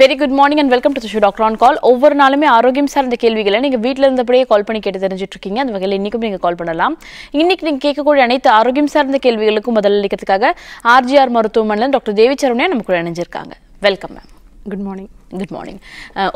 Very good morning and welcome to show doctor on call ஒவ்வொரு நாளுமே ஆரோக்கியம் சார்ந்த கேள்விகளை நீங்கள் வீட்டில் இருந்தபடியே கால் பண்ணி கேட்டு தெரிஞ்சுட்டு இருக்கீங்க அந்த வகையில் இன்னைக்கும் நீங்கள் கால் பண்ணலாம். இன்றைக்கி நீங்கள் கேட்கக்கூடிய அனைத்து ஆரோக்கியம் சார்ந்த கேள்விகளுக்கும் பதில் அளிக்கிறதுக்காக ஆர்ஜிஆர் மருத்துவமனையில் டாக்டர் தேவி சரவணியா நம்ம கூட இணைஞ்சிருக்காங்க. Welcome ma'am good morning good morning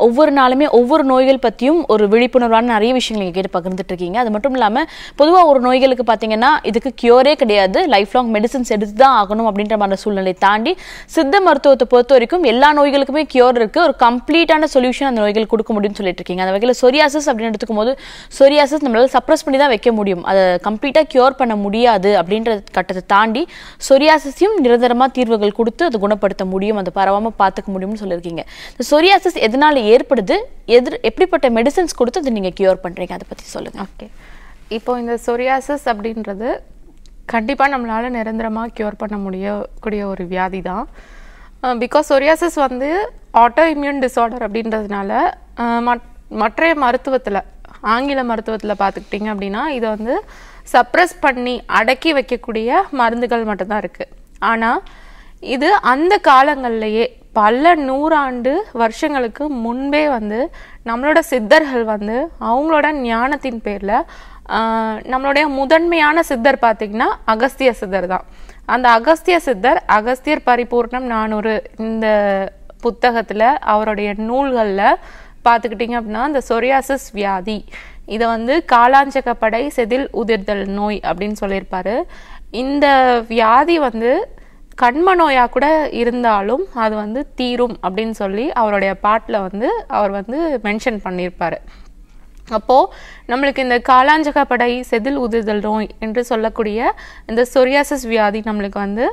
ஒவ்வொரு நாளுமே ஒவ்வொரு நோய்கள் பற்றியும் ஒரு விழிப்புணர்வான நிறைய விஷயங்கள் நீங்கள் கேட்டு பகிர்ந்துட்டு இருக்கீங்க அது மட்டும் இல்லாமல் பொதுவாக ஒரு நோய்களுக்கு பார்த்தீங்கன்னா இதுக்கு கியூரே கிடையாது. லைஃப் லாங் மெடிசன்ஸ் எடுத்து தான் ஆகணும் அப்படின்ற மாதிரி சூழ்நிலை தாண்டி சித்த மருத்துவத்தை பொறுத்த வரைக்கும் எல்லா நோய்களுக்குமே கியூர் இருக்குது ஒரு கம்ப்ளீட்டான சொல்யூஷன் அந்த நோய்கள் கொடுக்க முடியும்னு சொல்லிட்டு இருக்கீங்க அந்த வகையில் சொரியாசஸ் அப்படின்னு எடுத்துக்கும் போது சொரியாசஸ் நம்மளால் சப்ரஸ் பண்ணி தான் வைக்க முடியும். அதை கம்ப்ளீட்டாக கியூர் பண்ண முடியாது அப்படின்ற கட்டத்தை தாண்டி சொரியாசஸையும் நிரந்தரமாக தீர்வுகள் கொடுத்து அதை குணப்படுத்த முடியும். அதை பரவாமல் பார்த்துக்க முடியும்னு சொல்லியிருக்கீங்க. சொரியாசிஸ் எதனால ஏற்படுது? எதிர் எப்படிப்பட்ட மெடிசன்ஸ் கொடுத்து அதை நீங்கள் கியூர் பண்ணுறீங்க அதை பற்றி சொல்லுங்கள் ஓகே இப்போ இந்த சொரியாசிஸ் அப்படின்றது கண்டிப்பாக நம்மளால் நிரந்தரமாக க்யூர் பண்ண முடியக்கூடிய ஒரு வியாதி தான் பிகாஸ் சொரியாசிஸ் வந்து ஆட்டோ இம்யூன் டிஸார்டர் அப்படின்றதுனால மற்ற மற்றைய மருத்துவத்தில் ஆங்கில மருத்துவத்தில் பார்த்துக்கிட்டிங்க அப்படின்னா இதை வந்து சப்ரஸ் பண்ணி அடக்கி வைக்கக்கூடிய மருந்துகள் மட்டும்தான் இருக்குது ஆனால் இது அந்த காலங்கள்லையே பல நூறாண்டு வருஷங்களுக்கு முன்பே வந்து நம்மளோட சித்தர்கள் வந்து அவங்களோட ஞானத்தின் பேரில் நம்மளுடைய முதன்மையான சித்தர் பார்த்திங்கன்னா அகஸ்திய சித்தர் தான். அந்த அகஸ்திய சித்தர் அகஸ்தியர் பரிபூர்ணம் நானூறு இந்த புத்தகத்தில் அவருடைய நூல்களில் பார்த்துக்கிட்டிங்க அப்படின்னா இந்த சொரியாசிஸ் வியாதி இதை வந்து காலாஞ்சகப்படை செதில் உதிர்தல் நோய் அப்படின்னு சொல்லியிருப்பாரு. இந்த வியாதி வந்து கண்ம நோயாக கூட இருந்தாலும் அது வந்து தீரும் அப்படின்னு சொல்லி அவருடைய பாட்டில் வந்து அவர் வந்து மென்ஷன் பண்ணியிருப்பார். அப்போது நம்மளுக்கு இந்த காலாஞ்சகப்படை செதில் உதிர்தல் நோய் என்று சொல்லக்கூடிய இந்த சொரியாசிஸ் வியாதி நம்மளுக்கு வந்து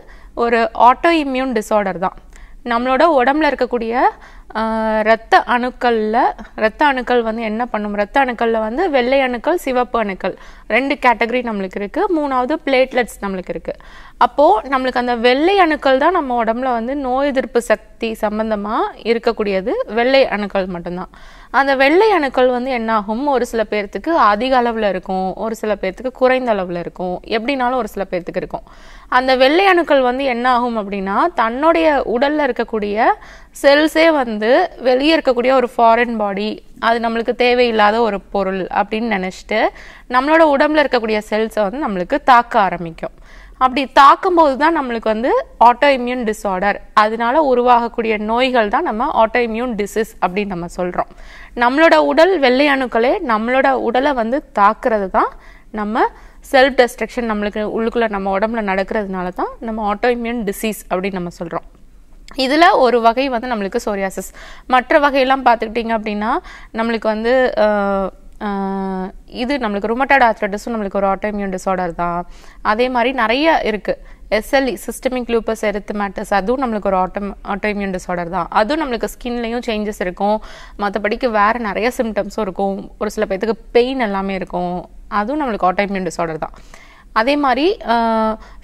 ஒரு ஆட்டோ இம்யூன் டிஸார்டர் தான். நம்மளோட உடம்புல இருக்கக்கூடிய இரத்த அணுக்களில் இரத்த அணுக்கள் வந்து என்ன பண்ணும்? இரத்த அணுக்களில் வந்து வெள்ளை அணுக்கள் சிவப்பு அணுக்கள். ரெண்டு கேட்டகரி நம்மளுக்கு இருக்குது மூணாவது பிளேட்லெட்ஸ் நம்மளுக்கு இருக்குது அப்போது நம்மளுக்கு அந்த வெள்ளை அணுக்கள் தான் நம்ம உடம்புல வந்து நோய் எதிர்ப்பு சக்தி சம்மந்தமாக இருக்கக்கூடியது. வெள்ளை அணுக்கள் மட்டும்தான். அந்த வெள்ளை அணுக்கள் வந்து என்னாகும்? ஒரு சில பேர்த்துக்கு அதிக அளவில் இருக்கும். ஒரு சில பேர்த்துக்கு குறைந்த அளவில் இருக்கும். எப்படினாலும் ஒரு சில பேர்த்துக்கு இருக்கும். அந்த வெள்ளை அணுக்கள் வந்து என்ன ஆகும் அப்படின்னா தன்னுடைய உடலில் இருக்கக்கூடிய செல்ஸே வந்து வெளியே இருக்கக்கூடிய ஒரு ஃபாரின் பாடி அது நம்மளுக்கு தேவையில்லாத ஒரு பொருள் அப்படின்னு நினச்சிட்டு நம்மளோட உடம்புல இருக்கக்கூடிய செல்ஸை வந்து நம்மளுக்கு தாக்க ஆரம்பிக்கும். அப்படி தாக்கும்போது தான் நம்மளுக்கு வந்து ஆட்டோ இம்யூன் டிஸார்டர் அதனால உருவாகக்கூடிய நோய்கள் தான் நம்ம ஆட்டோ இம்யூன் டிசீஸ் அப்படின்னு நம்ம சொல்கிறோம் நம்மளோட உடல் வெள்ளை அணுக்களே நம்மளோட உடலை வந்து தாக்குறது தான் நம்ம செல்ஃப் டெஸ்ட்ரக்ஷன் நம்மளுக்கு உள்ளுக்குள்ளே நம்ம உடம்புல நடக்கிறதுனால தான் நம்ம ஆட்டோ இம்யூன் டிசீஸ் அப்படின்னு நம்ம சொல்கிறோம் இதில் ஒரு வகை வந்து நம்மளுக்கு சோரியாசிஸ் மற்ற வகையெல்லாம் பார்த்துக்கிட்டிங்க அப்படின்னா நம்மளுக்கு வந்து இது நம்மளுக்கு ருமட்டாய்டு ஆர்த்ரைட்டிஸும் நம்மளுக்கு ஒரு ஆட்டோஇம்யூன் டிசார்டர் தான். அதே மாதிரி நிறைய இருக்குது எஸ்எல்இ சிஸ்டமிக் லூப்பஸ் எரித்தமேட்டஸ் அதுவும் நம்மளுக்கு ஒரு ஆட்டோ ஆட்டோஇம்யூன் டிசார்டர் தான். அதுவும் நம்மளுக்கு ஸ்கின்லேயும் சேஞ்சஸ் இருக்கும். மற்றபடிக்கு வேறு நிறைய சிம்டம்ஸும் இருக்கும். ஒரு சில பேர்த்துக்கு பெயின் எல்லாமே இருக்கும். அதுவும் நம்மளுக்கு ஆட்டோமியூன் டிசார்டர் தான். அதே மாதிரி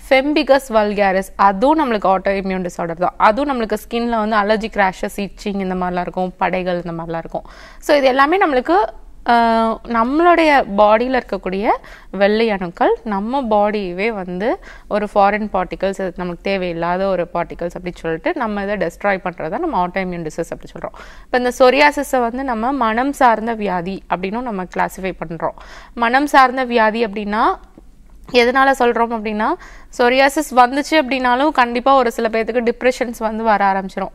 ஃபெம்பிகஸ் வல்கேரஸ் அதுவும் நம்மளுக்கு ஆட்டோ இம்யூன் டிஸார்டர் தான். அதுவும் நம்மளுக்கு ஸ்கின்ல வந்து அலர்ஜி கிராஷஸ் இச்சிங் இந்த மாதிரிலாம் இருக்கும் படைகள் இந்த மாதிரிலாம் இருக்கும். ஸோ இது எல்லாமே நம்மளுக்கு நம்மளுடைய பாடியில் இருக்கக்கூடிய வெள்ளை அணுக்கள் நம்ம பாடியவே வந்து ஒரு ஃபாரின் பார்ட்டிகல்ஸ் நமக்கு தேவையில்லாத ஒரு பார்ட்டிகல்ஸ் அப்படின்னு சொல்லிட்டு நம்ம இதை டெஸ்ட்ராய் பண்ணுறத நம்ம ஆட்டோமியூன் டிசீஸ் அப்படி சொல்கிறோம் இப்போ இந்த சொரியாசிஸை வந்து நம்ம மனம் சார்ந்த வியாதி அப்படின்னும் நம்ம கிளாஸிஃபை பண்ணுறோம் மனம் சார்ந்த வியாதி அப்படின்னா எதனால் சொல்கிறோம் அப்படின்னா சொரியாசிஸ் வந்துச்சு அப்படின்னாலும் கண்டிப்பாக ஒரு சில பேர்த்துக்கு டிப்ரெஷன்ஸ் வந்து வர ஆரம்பிச்சிடும்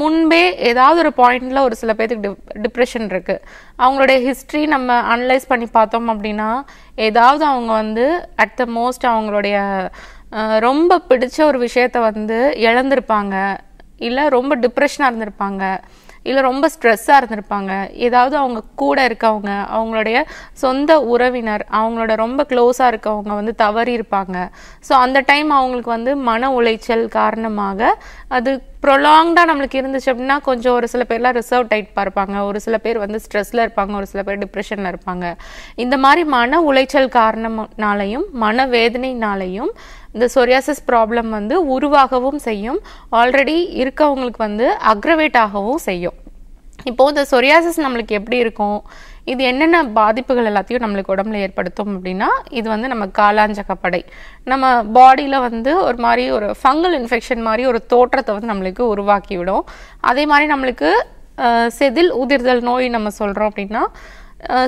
முன்பே ஏதாவது ஒரு பாயிண்டில் ஒரு சில பேர்த்துக்கு டிப் டிப்ரெஷன் இருக்குது அவங்களுடைய ஹிஸ்ட்ரி நம்ம அனலைஸ் பண்ணி பார்த்தோம் அப்படின்னா ஏதாவது அவங்க வந்து அட் த மோஸ்ட் அவங்களுடைய ரொம்ப பிடிச்ச ஒரு விஷயத்த வந்து இழந்திருப்பாங்க. இல்லை ரொம்ப டிப்ரெஷனாக இருந்திருப்பாங்க. இல்லை ரொம்ப ஸ்ட்ரெஸ்ஸாக இருந்திருப்பாங்க. ஏதாவது அவங்க கூட இருக்கவங்க அவங்களுடைய சொந்த உறவினர் அவங்களோட ரொம்ப க்ளோஸாக இருக்கவங்க வந்து தவறி இருப்பாங்க. ஸோ அந்த டைம் அவங்களுக்கு வந்து மன உளைச்சல் காரணமாக அது ப்ரொலாங்டாக நம்மளுக்கு இருந்துச்சு அப்படின்னா கொஞ்சம் ஒரு சில பேர்லாம் ரிசர்வ் டைப்பாக இருப்பாங்க ஒரு சில பேர் வந்து ஸ்ட்ரெஸ்ல இருப்பாங்க ஒரு சில பேர் டிப்ரெஷனில் இருப்பாங்க. இந்த மாதிரி மன உளைச்சல் காரணம்னாலையும் மன வேதனைனாலையும் இந்த சொரியாசிஸ் ப்ராப்ளம் வந்து உருவாகவும் செய்யும். ஆல்ரெடி இருக்கவங்களுக்கு வந்து அக்ரவேட் ஆகவும் செய்யும். இப்போது இந்த சொரியாசிஸ் நம்மளுக்கு எப்படி இருக்கும்? இது என்னென்ன பாதிப்புகள் எல்லாத்தையும் நம்மளுக்கு உடம்புல ஏற்படுத்தும் அப்படின்னா இது வந்து நம்ம காலாஞ்சகப்படை. நம்ம பாடியில் வந்து ஒரு மாதிரி ஒரு ஃபங்கல் இன்ஃபெக்ஷன் மாதிரி ஒரு தோற்றத்தை வந்து நம்மளுக்கு உருவாக்கி விடும் அதே மாதிரி நம்மளுக்கு செதில் உதிர்தல் நோய் நம்ம சொல்கிறோம் அப்படின்னா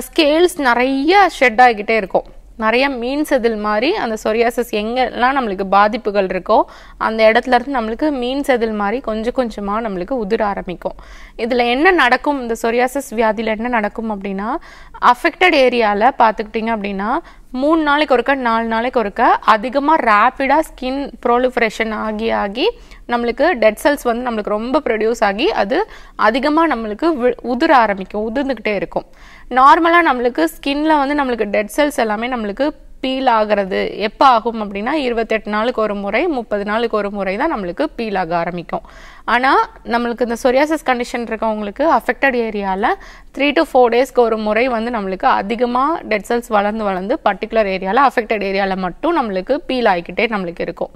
ஸ்கேல்ஸ் நிறைய ஷெட் ஆகிக்கிட்டே இருக்கும். நிறைய மீன் செதில் மாதிரி அந்த சொரியாசஸ் எங்கெல்லாம் நம்மளுக்கு பாதிப்புகள் இருக்கோ அந்த இடத்துல இருந்து நம்மளுக்கு மீன் செதில் மாதிரி கொஞ்சம் கொஞ்சமாக நம்மளுக்கு உதிர ஆரம்பிக்கும். இதில் என்ன நடக்கும்? இந்த சொரியாசஸ் வியாதியில் என்ன நடக்கும் அப்படின்னா அஃபெக்டட் ஏரியாவில் பார்த்துக்கிட்டிங்க அப்படின்னா மூணு நாளைக்கு ஒருக்க நாலு நாளைக்கு ஒருக்க அதிகமாக ரேப்பிடாக ஸ்கின் ப்ரோலிஃபரேஷன் ஆகி ஆகி நம்மளுக்கு டெட் செல்ஸ் வந்து நம்மளுக்கு ரொம்ப ப்ரொடியூஸ் ஆகி அது அதிகமாக நம்மளுக்கு உதிர ஆரம்பிக்கும் உதிர்ந்துக்கிட்டே இருக்கும். நார்மலாக நம்மளுக்கு ஸ்கின்ல வந்து நம்மளுக்கு டெட் செல்ஸ் எல்லாமே நம்மளுக்கு பீல் ஆகிறது எப்போ ஆகும் அப்படின்னா இருபத்தெட்டு நாளுக்கு ஒரு முறை முப்பது நாளுக்கு ஒரு முறை தான் நம்மளுக்கு பீல் ஆக ஆரம்பிக்கும். ஆனால் நம்மளுக்கு இந்த சொரியாசிஸ் கண்டிஷன் இருக்கவங்களுக்கு அஃபெக்டட் ஏரியாவில் த்ரீ டு ஃபோர் டேஸ்க்கு ஒரு முறை வந்து நம்மளுக்கு அதிகமாக டெட் செல்ஸ் வளர்ந்து வளர்ந்து பர்டிகுலர் ஏரியாவில் அஃபெக்டட் ஏரியாவில் மட்டும் நம்மளுக்கு பீல் ஆகிக்கிட்டே நம்மளுக்கு இருக்கும்.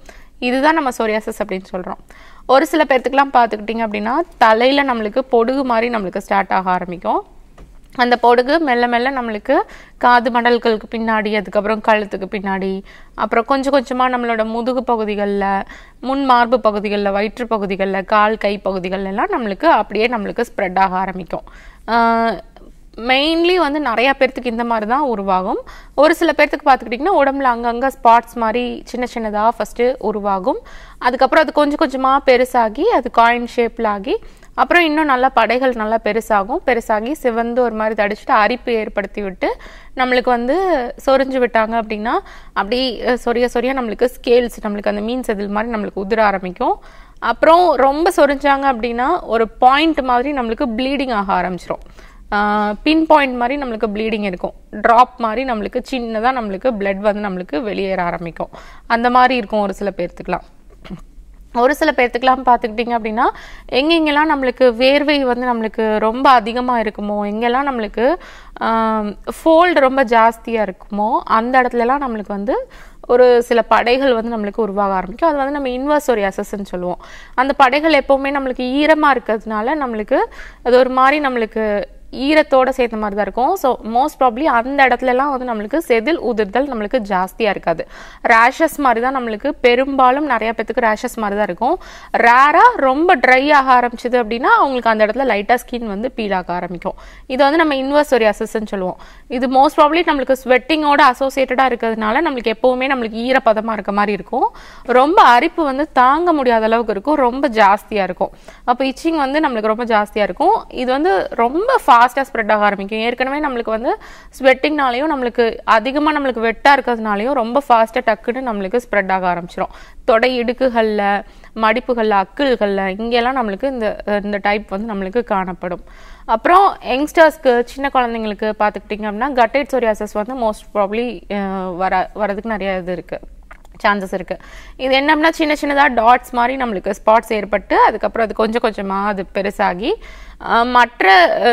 இதுதான் நம்ம சொரியாசிஸ் அப்படின்னு சொல்கிறோம் ஒரு சில பேர்த்துக்கெலாம் பார்த்துக்கிட்டிங்க அப்படின்னா தலையில் நம்மளுக்கு பொடுகு மாதிரி நம்மளுக்கு ஸ்டார்ட் ஆக ஆரம்பிக்கும். அந்த பொடுகு மெல்ல மெல்ல நம்மளுக்கு காது மடல்களுக்கு பின்னாடி அதுக்கப்புறம் கழுத்துக்கு பின்னாடி அப்புறம் கொஞ்சம் கொஞ்சமாக நம்மளோட முதுகு பகுதிகளில் முன் மார்பு பகுதிகளில் வயிற்று பகுதிகளில் கால் கை பகுதிகள் எல்லாம் நம்மளுக்கு அப்படியே நம்மளுக்கு ஸ்ப்ரெட் ஆக ஆரம்பிக்கும். மெயின்லி வந்து நிறையா பேர்த்துக்கு இந்த மாதிரி தான் உருவாகும். ஒரு சில பேர்த்துக்கு பார்த்துக்கிட்டிங்கன்னா உடம்புல அங்கங்கே ஸ்பாட்ஸ் மாதிரி சின்ன சின்னதாக ஃபஸ்ட்டு உருவாகும். அதுக்கப்புறம் அது கொஞ்சம் கொஞ்சமாக பெருசாகி அது காயின் ஷேப்பில் ஆகி அப்புறம் இன்னும் நல்லா படைகள் நல்லா பெருசாகும். பெருசாகி சிவந்து ஒரு மாதிரி தடிச்சிட்டு அரிப்பு ஏற்படுத்தி விட்டு நம்மளுக்கு வந்து சொரிஞ்சு விட்டாங்க அப்படின்னா அப்படி சொரிய சொரிய நம்மளுக்கு ஸ்கேல்ஸ் நம்மளுக்கு அந்த மீன் செதில் மாதிரி நம்மளுக்கு உதிர ஆரம்பிக்கும். அப்புறம் ரொம்ப சொரிஞ்சாங்க அப்படின்னா ஒரு பாயிண்ட் மாதிரி நம்மளுக்கு ப்ளீடிங் ஆக ஆரம்பிச்சிடும் பின் பாயிண்ட் மாதிரி நம்மளுக்கு ப்ளீடிங் இருக்கும். ட்ராப் மாதிரி நம்மளுக்கு சின்னதாக நம்மளுக்கு பிளட் வந்து நம்மளுக்கு வெளியேற ஆரம்பிக்கும். அந்த மாதிரி இருக்கும் ஒரு சில பேர்த்துக்குலாம் ஒரு சில பேர்த்துக்கெலாம் பார்த்துக்கிட்டிங்க அப்படின்னா எங்கெங்கெல்லாம் நம்மளுக்கு வேர்வை வந்து நம்மளுக்கு ரொம்ப அதிகமாக இருக்குமோ எங்கெல்லாம் நம்மளுக்கு ஃபோல்டு ரொம்ப ஜாஸ்தியாக இருக்குமோ அந்த இடத்துலலாம் நம்மளுக்கு வந்து ஒரு சில படைகள் வந்து நம்மளுக்கு உருவாக ஆரம்பிக்கும். அது வந்து நம்ம இன்வர்சோரியாசஸ்ன்னு சொல்லுவோம். அந்த படைகள் எப்போவுமே நம்மளுக்கு ஈரமாக இருக்கிறதுனால நம்மளுக்கு அது ஒரு மாதிரி நம்மளுக்கு ஈரத்தோட சேர்த்த மாதிரி தான் இருக்கும். ஸோ மோஸ்ட் ப்ராப்ளி அந்த இடத்துலலாம் வந்து நம்மளுக்கு செதில் உதிர்தல் நம்மளுக்கு ஜாஸ்தியாக இருக்காது. ரேஷஸ் மாதிரி தான் நம்மளுக்கு பெரும்பாலும் நிறைய பேத்துக்கு ரேஷஸ் மாதிரி தான் இருக்கும். ரேராக ரொம்ப ட்ரை ஆக ஆரம்பிச்சது அப்படின்னா அவங்களுக்கு அந்த இடத்துல லைட்டாக ஸ்கின் வந்து பீல் ஆக ஆரம்பிக்கும். இது வந்து நம்ம இன்வர்சோரியாசஸ்ன்னு சொல்லுவோம். இது மோஸ்ட் ப்ராப்ளி நம்மளுக்கு ஸ்வெட்டிங்கோட அசோசியேட்டடாக இருக்கிறதுனால நம்மளுக்கு எப்போவுமே நம்மளுக்கு ஈரப்பதமாக இருக்க மாதிரி இருக்கும். ரொம்ப அரிப்பு வந்து தாங்க முடியாத அளவுக்கு இருக்கும். ரொம்ப ஜாஸ்தியாக இருக்கும். அப்போ இச்சிங் வந்து நம்மளுக்கு ரொம்ப ஜாஸ்தியாக இருக்கும். இது வந்து ரொம்ப ஃபாஸ்ட்டாக ஸ்ப்ரெட் ஆக ஆரம்பிக்கும். ஏற்கனவே நம்மளுக்கு வந்து ஸ்வெட்டிங்னாலையும் நம்மளுக்கு அதிகமாக நம்மளுக்கு வெட்டாக இருக்கிறதுனாலையும் ரொம்ப ஃபாஸ்ட்டாக டக்குன்னு நம்மளுக்கு ஸ்ப்ரெட் ஆக ஆரம்பிச்சிடும் தொடை இடுக்குகளில் மடிப்புகளில் அக்கிள்களில் இங்கெல்லாம் நம்மளுக்கு இந்த இந்த டைப் வந்து நம்மளுக்கு காணப்படும். அப்புறம் யங்ஸ்டர்ஸ்க்கு சின்ன குழந்தைங்களுக்கு பார்த்துக்கிட்டிங்க அப்படின்னா கட்டைட் சோரியாசஸ் வந்து மோஸ்ட் ப்ராப்ளி வர வரதுக்கு நிறைய இது இருக்குது சான்சஸ் இருக்குது இது என்னம்னா சின்ன சின்னதாக டாட்ஸ் மாதிரி நம்மளுக்கு ஸ்பாட்ஸ் ஏற்பட்டு அதுக்கப்புறம் அது கொஞ்சம் கொஞ்சமாக அது பெருசாகி மற்ற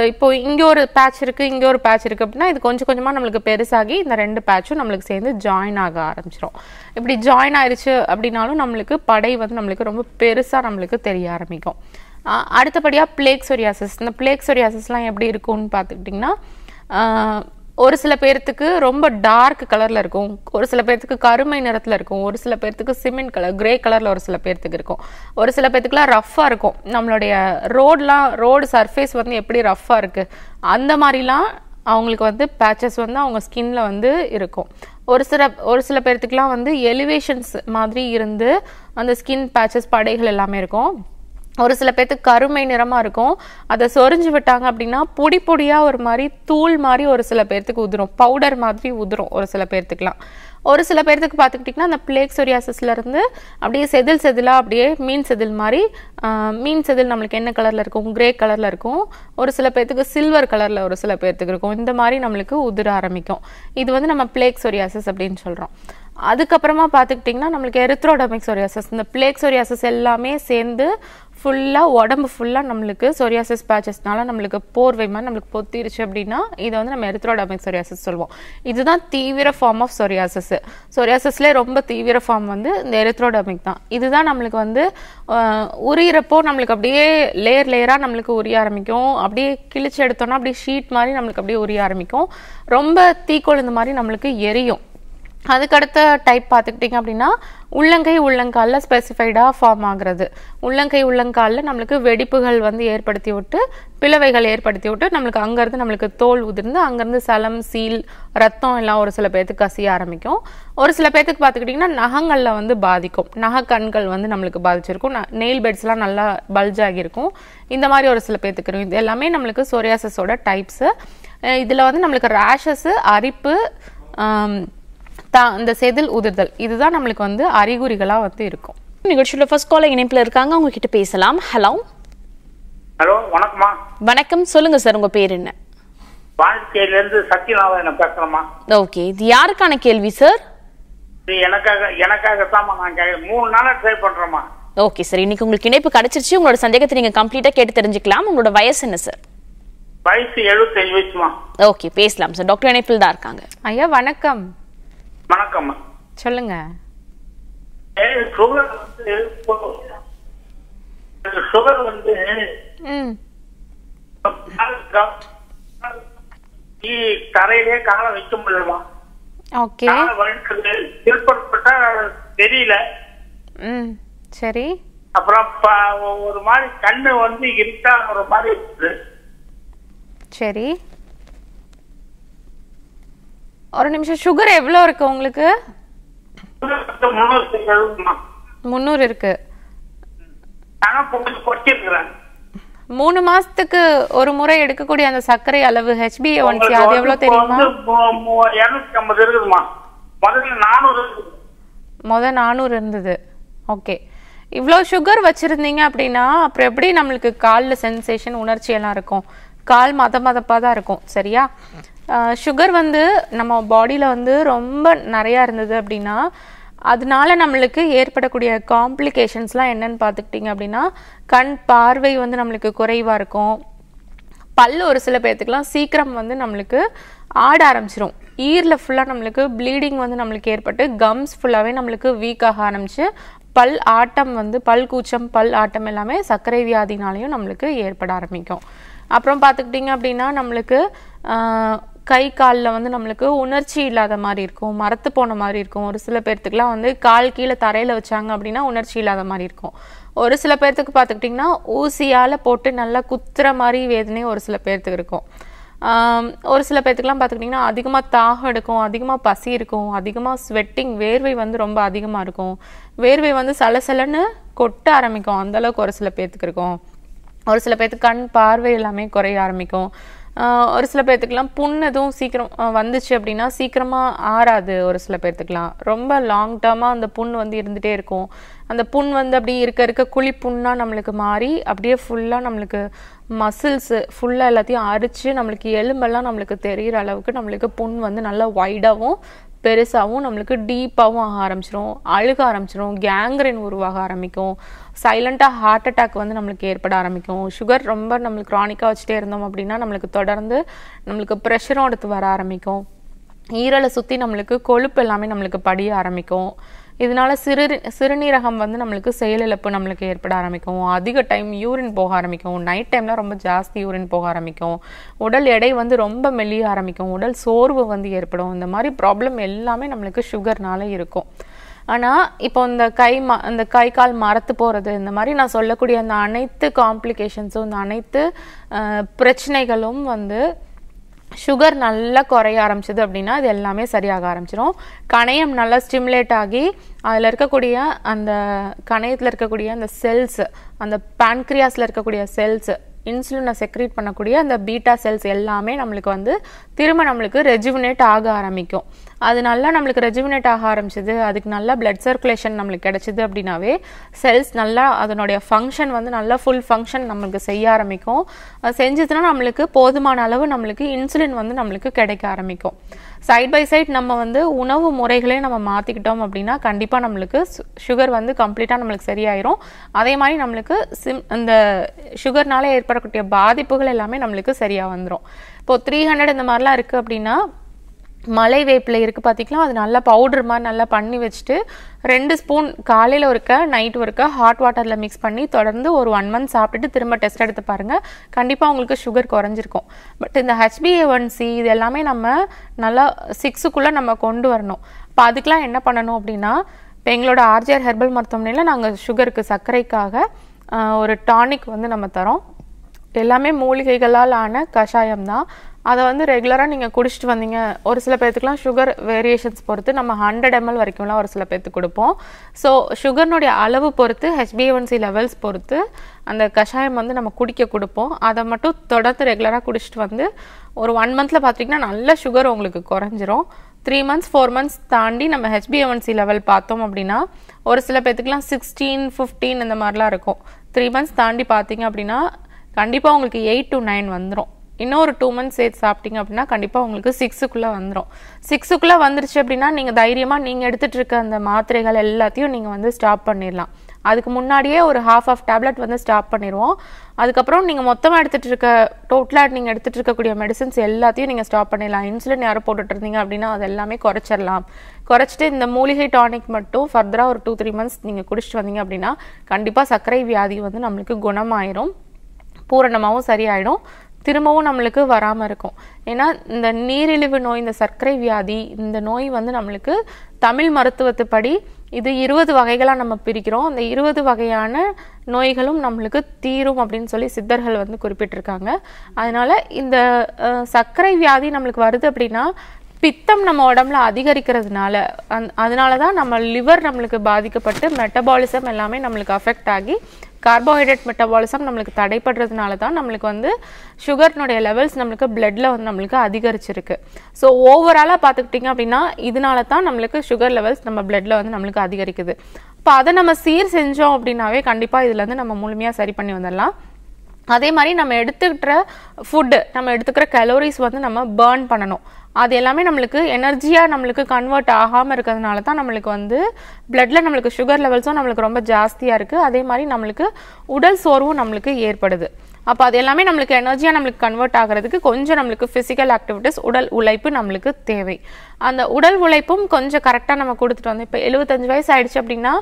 இப்போது இங்கே ஒரு பேட்ச் இருக்குது இங்கே ஒரு பேட்ச் இருக்குது அப்படின்னா இது கொஞ்சம் கொஞ்சமாக நம்மளுக்கு பெருசாகி இந்த ரெண்டு பேட்சும் நம்மளுக்கு சேர்ந்து ஜாயின் ஆக ஆரம்பிச்சிடும் இப்படி ஜாயின் ஆயிடுச்சு அப்படின்னாலும் நம்மளுக்கு படை வந்து நம்மளுக்கு ரொம்ப பெருசாக நம்மளுக்கு தெரிய ஆரம்பிக்கும். அடுத்தபடியாக பிளேக் சொரியாசிஸ் இந்த பிளேக் சொரியாசஸ்லாம் எப்படி இருக்கும்னு பார்த்துக்கிட்டிங்கன்னா ஒரு சில பேர்த்துக்கு ரொம்ப டார்க் கலரில் இருக்கும். ஒரு சில பேர்த்துக்கு கருமை நிறத்தில் இருக்கும். ஒரு சில பேர்த்துக்கு சிமெண்ட் கலர் கிரே கலரில் ஒரு சில பேர்த்துக்கு இருக்கும். ஒரு சில பேர்த்துக்குலாம் ரஃப்பாக இருக்கும். நம்மளுடைய ரோட்லாம் ரோடு சர்ஃபேஸ் வந்து எப்படி ரஃப்பாக இருக்குது அந்த மாதிரிலாம் அவங்களுக்கு வந்து பேச்சஸ் வந்து அவங்க ஸ்கின்ல வந்து இருக்கும். ஒரு சில ஒரு சில பேர்த்துக்குலாம் வந்து எலிவேஷன்ஸ் மாதிரி இருந்து அந்த ஸ்கின் பேச்சஸ் படைகள் எல்லாமே இருக்கும். ஒரு சில பேர்த்துக்கு கருமை நிறமாக இருக்கும். அதை சொரிஞ்சு விட்டாங்க அப்படின்னா பொடி பொடியாக ஒரு மாதிரி தூள் மாதிரி ஒரு சில பேர்த்துக்கு உதிரும். பவுடர் மாதிரி உதிரும் ஒரு சில பேர்த்துக்குலாம் ஒரு சில பேர்த்துக்கு பார்த்துக்கிட்டிங்கன்னா அந்த பிளேக் சொரியாசிஸ்ல இருந்து அப்படியே செதில் செதிலாக அப்படியே மீன் செதில் மாதிரி மீன் செதில் நம்மளுக்கு என்ன கலரில் இருக்கும்? கிரே கலரில் இருக்கும். ஒரு சில பேர்த்துக்கு சில்வர் கலரில் ஒரு சில பேர்த்துக்கு இருக்கும். இந்த மாதிரி நம்மளுக்கு உதிர ஆரம்பிக்கும். இது வந்து நம்ம பிளேக் சொரியாசிஸ் அப்படின்னு சொல்கிறோம் அதுக்கப்புறமா பார்த்துக்கிட்டிங்கன்னா நம்மளுக்கு எரித்ரோடமிக் சொரியாசஸ். இந்த பிளேக் சொரியாசஸ் எல்லாமே சேர்ந்து ஃபுல்லாக உடம்பு ஃபுல்லாக நம்மளுக்கு சொரியாசிஸ் பேச்சஸ்னால நம்மளுக்கு போர்வை மாதிரி நம்மளுக்கு பொத்திருச்சு அப்படின்னா இதை வந்து நம்ம எரித்ரோடமிக் சொரியாசஸ் சொல்லுவோம் இதுதான் தீவிர ஃபார்ம் ஆஃப் சொரியாசஸ் சொரியாசஸ்லேயே ரொம்ப தீவிர ஃபார்ம் வந்து இந்த எரித்ரோடாமிக் தான். இதுதான் நம்மளுக்கு வந்து உரியிறப்போ நம்மளுக்கு அப்படியே லேயர் லேயராக நம்மளுக்கு உரிய ஆரம்பிக்கும். அப்படியே கிழிச்சு எடுத்தோம்னா அப்படியே ஷீட் மாதிரி நம்மளுக்கு அப்படியே உரிய ஆரம்பிக்கும். ரொம்ப தீக்கொழுந்து மாதிரி நம்மளுக்கு எரியும். அதுக்கடுத்த டைப் பார்த்துக்கிட்டிங்க அப்படின்னா உள்ளங்கை உள்ளங்காலில் ஸ்பெசிஃபைடாக ஃபார்ம் ஆகுறது. உள்ளங்கை உள்ளங்காலில் நம்மளுக்கு வெடிப்புகள் வந்து ஏற்படுத்தி விட்டு பிளவைகள் ஏற்படுத்தி விட்டு நம்மளுக்கு அங்கேருந்து நம்மளுக்கு தோல் உதிர்ந்து அங்கேருந்து சலம் சீல் ரத்தம் எல்லாம் ஒரு சில பேர்த்துக்கு கசிய ஆரம்பிக்கும். ஒரு சில பேர்த்துக்கு பார்த்துக்கிட்டிங்கன்னா நகங்களில் வந்து பாதிக்கும். நகை கண்கள் வந்து நம்மளுக்கு பாதிச்சிருக்கும். நெயில் பெட்ஸ்லாம் நல்லா பல்ஜ் ஆகியிருக்கும். இந்த மாதிரி ஒரு சில பேர்த்துக்கு இருக்கும் இது எல்லாமே நம்மளுக்கு சொரியாசஸோட டைப்ஸு இதில் வந்து நம்மளுக்கு ரேஷஸ்ஸு அரிப்பு ஆம், தா இந்த செதில் உதிர்தல். இதுதான் நம்மளுக்கு வந்து அறிகுறிகளா வந்து இருக்கும். நிகழ்ச்சியோட ஃபர்ஸ்ட் காலர் இணைப்புல இருக்காங்க. அவங்க கிட்ட பேசலாம். ஹலோ ஹலோ வணக்கம்மா. வணக்கம். சொல்லுங்க சார் உங்க பேர் என்ன? பாண்டிச்சேரியிலேருந்து சத்யநாராயணன் பேசுகிறேம்மா ஓகே இது யாருக்கான கேள்வி சார் இது எனக்காக எனக்காகத்தாம்மா நான் மூணு நாளாக ட்ரை பண்ணுறேம்மா ஓகே சார் இன்னைக்கு உங்களுக்கு இணைப்பு கிடைச்சிருச்சு. உங்களோட சந்தேகத்தை நீங்க கம்ப்ளீட்டா கேட்டு தெரிஞ்சுக்கலாம். உங்களோட வயசு என்ன சார் வயசு எழுபத்தஞ்சு வயசுமா. ஓகே பேசலாம் சார் டாக்டர் இணைப்பில் தான் இருக்காங்க. ஐயா வணக்கம். வணக்கம்மா சொல்லுங்க. சுகர் வந்து சுகர் வந்து தரையிலே காலை வைக்க முடியலமா ஓகே. திருப்பப்பட்டா தெரியல. ம் சரி. அப்புறம் ஒரு மாதிரி கண்ணு வந்து இருட்டா ஒரு மாதிரி சரி. ஒரு நிமிஷம் சுகர் எவ்வளோ இருக்கு உங்களுக்கு? முந்நூறு இருக்கு. மூணு மாசத்துக்கு ஒரு முறை எடுக்கக்கூடிய அந்த சர்க்கரை அளவு ஹெச்பிஏ ஒன்சி அது எவ்வளோ தெரியுமா? முத நானூறு இருந்தது. ஓகே இவ்வளோ சுகர் வச்சுருந்தீங்க அப்படின்னா அப்புறம் எப்படி நம்மளுக்கு காலில் சென்சேஷன் உணர்ச்சி எல்லாம் இருக்கும்? கால் மத மதப்பாக தான் இருக்கும் சரியா? சுகர் வந்து நம்ம பாடியில் வந்து ரொம்ப நிறையா இருந்தது அப்படின்னா அதனால நம்மளுக்கு ஏற்படக்கூடிய காம்ப்ளிகேஷன்ஸ்லாம் என்னென்னு பார்த்துக்கிட்டிங்க அப்படின்னா கண் பார்வை வந்து நம்மளுக்கு குறைவாக இருக்கும். பல் ஒரு சில பேர்த்துக்குலாம் சீக்கிரம் வந்து நம்மளுக்கு ஆட ஆரம்பிச்சிரும். ஈரில் ஃபுல்லாக நம்மளுக்கு ப்ளீடிங் வந்து நம்மளுக்கு ஏற்பட்டு கம்ஸ் ஃபுல்லாகவே நம்மளுக்கு வீக் ஆக ஆரம்பிச்சு பல் ஆட்டம் வந்து பல் கூச்சம் பல் ஆட்டம் எல்லாமே சர்க்கரை வியாதினாலையும் நம்மளுக்கு ஏற்பட ஆரம்பிக்கும். அப்புறம் பார்த்துக்கிட்டிங்க அப்படின்னா நம்மளுக்கு கை காலில் வந்து நம்மளுக்கு உணர்ச்சி இல்லாத மாதிரி இருக்கும் மரத்து போன மாதிரி இருக்கும். ஒரு சில பேர்த்துக்குலாம் வந்து கால் கீழே தரையில் வச்சாங்க அப்படின்னா உணர்ச்சி இல்லாத மாதிரி இருக்கும். ஒரு சில பேர்த்துக்கு பார்த்துக்கிட்டிங்கன்னா ஊசியால் போட்டு நல்லா குத்துற மாதிரி வேதனை ஒரு சில பேர்த்துக்கு இருக்கும். ஒரு சில பேர்த்துக்குலாம் பார்த்துக்கிட்டிங்கன்னா அதிகமாக தாகம் எடுக்கும் அதிகமாக பசி இருக்கும் அதிகமாக ஸ்வெட்டிங் வேர்வை வந்து ரொம்ப அதிகமாக இருக்கும். வேர்வை வந்து சலசலன்னு கொட்ட ஆரம்பிக்கும். அந்தளவுக்கு ஒரு சில பேர்த்துக்கு இருக்கும். ஒரு சில பேர்த்துக்கு கண் பார்வை எல்லாமே குறைய ஆரம்பிக்கும். ஒரு சில பேர்த்துக்குலாம் புண் எதுவும் சீக்கிரம் வந்துச்சு அப்படின்னா சீக்கிரமாக ஆறாது ஒரு சில பேர்த்துக்குலாம் ரொம்ப லாங் டேர்மாக அந்த புண் வந்து இருந்துகிட்டே இருக்கும். அந்த புண் வந்து அப்படியே இருக்க இருக்க குழி புண்ணாக நம்மளுக்கு மாறி அப்படியே ஃபுல்லாக நம்மளுக்கு மசில்ஸு ஃபுல்லாக எல்லாத்தையும் அரிச்சு நம்மளுக்கு எலும்பெல்லாம் நம்மளுக்கு தெரிகிற அளவுக்கு நம்மளுக்கு புண் வந்து நல்லா ஒய்டாகவும் பெருசாகவும் நம்மளுக்கு டீப்பாகவும் ஆக ஆரம்பிச்சிடும் அழுக ஆரம்பிச்சிடும் கேங்க்ரைன் உருவாக ஆரம்பிக்கும். சைலண்ட்டாக ஹார்ட் அட்டாக் வந்து நம்மளுக்கு ஏற்பட ஆரம்பிக்கும். சுகர் ரொம்ப நம்மளுக்கு க்ரானிக்காக வச்சுட்டே இருந்தோம் அப்படின்னா நம்மளுக்கு தொடர்ந்து நம்மளுக்கு ப்ரெஷரும் எடுத்து வர ஆரம்பிக்கும். ஈரலை சுற்றி நம்மளுக்கு கொழுப்பு எல்லாமே நம்மளுக்கு படிய ஆரம்பிக்கும். இதனால சிறு சிறுநீரகம் வந்து நம்மளுக்கு செயலிழப்பு நம்மளுக்கு ஏற்பட ஆரம்பிக்கும். அதிக டைம் யூரின் போக ஆரம்பிக்கும். நைட் டைம்லாம் ரொம்ப ஜாஸ்தி யூரின் போக ஆரம்பிக்கும். உடல் எடை வந்து ரொம்ப மெல்லிய ஆரம்பிக்கும். உடல் சோர்வு வந்து ஏற்படும். இந்த மாதிரி ப்ராப்ளம் எல்லாமே நம்மளுக்கு சுகர்னால இருக்கும். ஆனால் இப்போ இந்த கை ம இந்த கை கால் மரத்து போகிறது இந்த மாதிரி நான் சொல்லக்கூடிய அந்த அனைத்து காம்ப்ளிகேஷன்ஸும் இந்த அனைத்து பிரச்சனைகளும் வந்து சுகர் நல்லா குறைய ஆரம்பிச்சது அப்படின்னா இது எல்லாமே சரியாக ஆரம்பிச்சிடும் கணையம் நல்லா ஸ்டிமுலேட் ஆகி அதில் இருக்கக்கூடிய அந்த கணையத்தில் இருக்கக்கூடிய அந்த செல்ஸ் அந்த பான்க்ரியாஸில் இருக்கக்கூடிய செல்ஸ் இன்சுலினை செக்ரேட் பண்ணக்கூடிய அந்த பீட்டா செல்ஸ் எல்லாமே நம்மளுக்கு வந்து திரும்ப நம்மளுக்கு ரெஜுவினேட் ஆக ஆரம்பிக்கும். அது நல்லா நம்மளுக்கு ரெஜிமினேட் ஆக ஆரம்பிச்சது. அதுக்கு நல்லா பிளட் சர்க்குலேஷன் நம்மளுக்கு கிடைச்சிது அப்படின்னாவே செல்ஸ் நல்லா அதனுடைய ஃபங்க்ஷன் வந்து நல்லா ஃபுல் ஃபங்க்ஷன் நம்மளுக்கு செய்ய ஆரம்பிக்கும். செஞ்சதுன்னா நம்மளுக்கு போதுமான அளவு நம்மளுக்கு இன்சுலின் வந்து நம்மளுக்கு கிடைக்க ஆரம்பிக்கும். சைட் பை சைட் நம்ம வந்து உணவு முறைகளே நம்ம மாற்றிக்கிட்டோம் அப்படின்னா கண்டிப்பாக நம்மளுக்கு சுகர் வந்து கம்ப்ளீட்டாக நம்மளுக்கு சரியாயிரும். அதே மாதிரி நம்மளுக்கு சிம் இந்த சுகர்னால ஏற்படக்கூடிய பாதிப்புகள் எல்லாமே நம்மளுக்கு சரியாக வந்துடும் இப்போ த்ரீ ஹண்ட்ரட் இந்த மாதிரிலாம் இருக்குது அப்படின்னா மலை வேப்பில் இருக்குது பார்த்திங்களா அது நல்லா பவுடர் மாதிரி நல்லா பண்ணி வச்சுட்டு ரெண்டு ஸ்பூன் காலையில் ஒருக்க நைட் ஒருக்க ஹாட் வாட்டரில் மிக்ஸ் பண்ணி தொடர்ந்து ஒரு ஒன் மந்த் சாப்பிட்டுட்டு திரும்ப டெஸ்ட் எடுத்து பாருங்கள் கண்டிப்பாக உங்களுக்கு சுகர் குறைஞ்சிருக்கும். பட் இந்த ஹெச்பிஏ ஒன் சி இது எல்லாமே நம்ம நல்லா சிக்ஸுக்குள்ளே நம்ம கொண்டு வரணும். இப்போ அதுக்கெலாம் என்ன பண்ணணும் அப்படின்னா இப்போ எங்களோட ஆர்ஜிஆர் ஹெர்பல் மருத்துவமனையில் நாங்கள் சுகருக்கு சர்க்கரைக்காக ஒரு டானிக் வந்து நம்ம தரோம். எல்லாமே மூலிகைகளால் ஆன கஷாயம் தான். அதை வந்து ரெகுலராக நீங்கள் குடிச்சிட்டு வந்தீங்க. ஒரு சில பேர்த்துக்குலாம் சுகர் வேரியேஷன்ஸ் பொறுத்து நம்ம ஹண்ட்ரட் எம்எல் வரைக்கும்லாம் ஒரு சில பேர்த்துக்கு கொடுப்போம். ஸோ சுகர்னுடைய அளவு பொறுத்து ஹெச்பிஏஒன்சி லெவல்ஸ் பொறுத்து அந்த கஷாயம் வந்து நம்ம குடிக்க கொடுப்போம். அதை மட்டும் தொடர்ந்து ரெகுலராக குடிச்சிட்டு வந்து ஒரு ஒன் மந்தில் பார்த்தீங்கன்னா நல்ல சுகர் உங்களுக்கு குறைஞ்சிரும். த்ரீ மந்த்ஸ் ஃபோர் மந்த்ஸ் தாண்டி நம்ம ஹெச்பிஎன்சி லெவல் பார்த்தோம் அப்படின்னா ஒரு சில பேர்த்துக்குலாம் சிக்ஸ்டீன் ஃபிஃப்டீன் இந்த மாதிரிலாம் இருக்கும். த்ரீ மந்த்ஸ் தாண்டி பார்த்தீங்க அப்படின்னா கண்டிப்பாக உங்களுக்கு எயிட் டு நைன் வந்துடும் இன்னொரு டூ மந்த்ஸ் சேர்த்து சாப்பிட்டீங்க அப்படின்னா கண்டிப்பாக உங்களுக்கு சிக்ஸுக்குள்ளே வந்துடும் சிக்ஸுக்குள்ளே வந்துருச்சு அப்படின்னா நீங்கள் தைரியமாக நீங்கள் எடுத்துகிட்டு இருக்க அந்த மாத்திரைகள் எல்லாத்தையும் நீங்கள் வந்து ஸ்டாப் பண்ணிடலாம். அதுக்கு முன்னாடியே ஒரு ஹாஃப் ஆஃப் டேப்லெட் வந்து ஸ்டாப் பண்ணிடுவோம். அதுக்கப்புறம் நீங்கள் மொத்தமாக எடுத்துகிட்டு இருக்க டோட்டலாக நீங்கள் எடுத்துகிட்டு இருக்கக்கூடிய மெடிசின்ஸ் எல்லாத்தையும் நீங்கள் ஸ்டாப் பண்ணிடலாம். இன்சுலின் யாரும் போட்டுட்டு இருந்தீங்க அப்படின்னா அது எல்லாமே குறைச்சிடலாம். குறைச்சிட்டு இந்த மூலிகை டானிக் மட்டும் ஃபர்தராக ஒரு டூ த்ரீ மந்த்ஸ் நீங்கள் குடிச்சிட்டு வந்தீங்க அப்படின்னா கண்டிப்பாக சர்க்கரை வியாதி வந்து நம்மளுக்கு குணமாயிரும். பூரணமாகவும் சரியாயிடும். திரும்பவும் நம்மளுக்கு வராமல் இருக்கும். ஏன்னா இந்த நீரிழிவு நோய் இந்த சர்க்கரை வியாதி இந்த நோய் வந்து நம்மளுக்கு தமிழ் மருத்துவத்துப்படி இது இருபது வகைகளாக நம்ம பிரிக்கிறோம். அந்த இருபது வகையான நோய்களும் நம்மளுக்கு தீரும் அப்படின்னு சொல்லி சித்தர்கள் வந்து குறிப்பிட்டிருக்காங்க. அதனால் இந்த சர்க்கரை வியாதி நம்மளுக்கு வருது அப்படின்னா பித்தம் நம்ம உடம்புல அதிகரிக்கிறதுனால அந் அதனால தான் நம்ம லிவர் நம்மளுக்கு பாதிக்கப்பட்டு மெட்டபாலிசம் எல்லாமே நம்மளுக்கு அஃபெக்ட் ஆகி கார்போஹைட்ரேட் மெட்டபாலிசம் நம்மளுக்கு தடைப்படுறதுனால தான் நம்மளுக்கு வந்து சுகர்னுடைய லெவல்ஸ் நம்மளுக்கு பிளட்டில் வந்து நம்மளுக்கு அதிகரிச்சிருக்கு. ஸோ ஓவராலாக பார்த்துக்கிட்டிங்க அப்படின்னா இதனால தான் நம்மளுக்கு சுகர் லெவல்ஸ் நம்ம பிளட்டில் வந்து நம்மளுக்கு அதிகரிக்குது. இப்போ அதை நம்ம சீர் செஞ்சோம் அப்படின்னாவே கண்டிப்பாக இதுலேருந்து நம்ம முழுமையாக சரி பண்ணி வந்துடலாம். அதே மாதிரி நம்ம எடுத்துக்கிற ஃபுட்டு நம்ம எடுத்துக்கிற கலோரிஸ் வந்து நம்ம பேர்ன் பண்ணணும். அது எல்லாமே நம்மளுக்கு எனர்ஜியாக நம்மளுக்கு கன்வெர்ட் ஆகாமல் இருக்கிறதுனால தான் நம்மளுக்கு வந்து பிளட்ல நம்மளுக்கு சுகர் லெவல்ஸும் நம்மளுக்கு ரொம்ப ஜாஸ்தியாக இருக்குது அதே மாதிரி நம்மளுக்கு உடல் சோர்வும் நம்மளுக்கு ஏற்படுது. அப்போ அது எல்லாமே நம்மளுக்கு எனர்ஜியாக நம்மளுக்கு கன்வெர்ட் ஆகிறதுக்கு கொஞ்சம் நம்மளுக்கு ஃபிசிக்கல் ஆக்டிவிட்டிஸ் உடல் உழைப்பு நம்மளுக்கு தேவை. அந்த உடல் உழைப்பும் கொஞ்சம் கரெக்டாக நம்ம கொடுத்துட்டு வந்தோம். இப்போ எழுபத்தஞ்சு வயசு ஆயிடுச்சு அப்படின்னா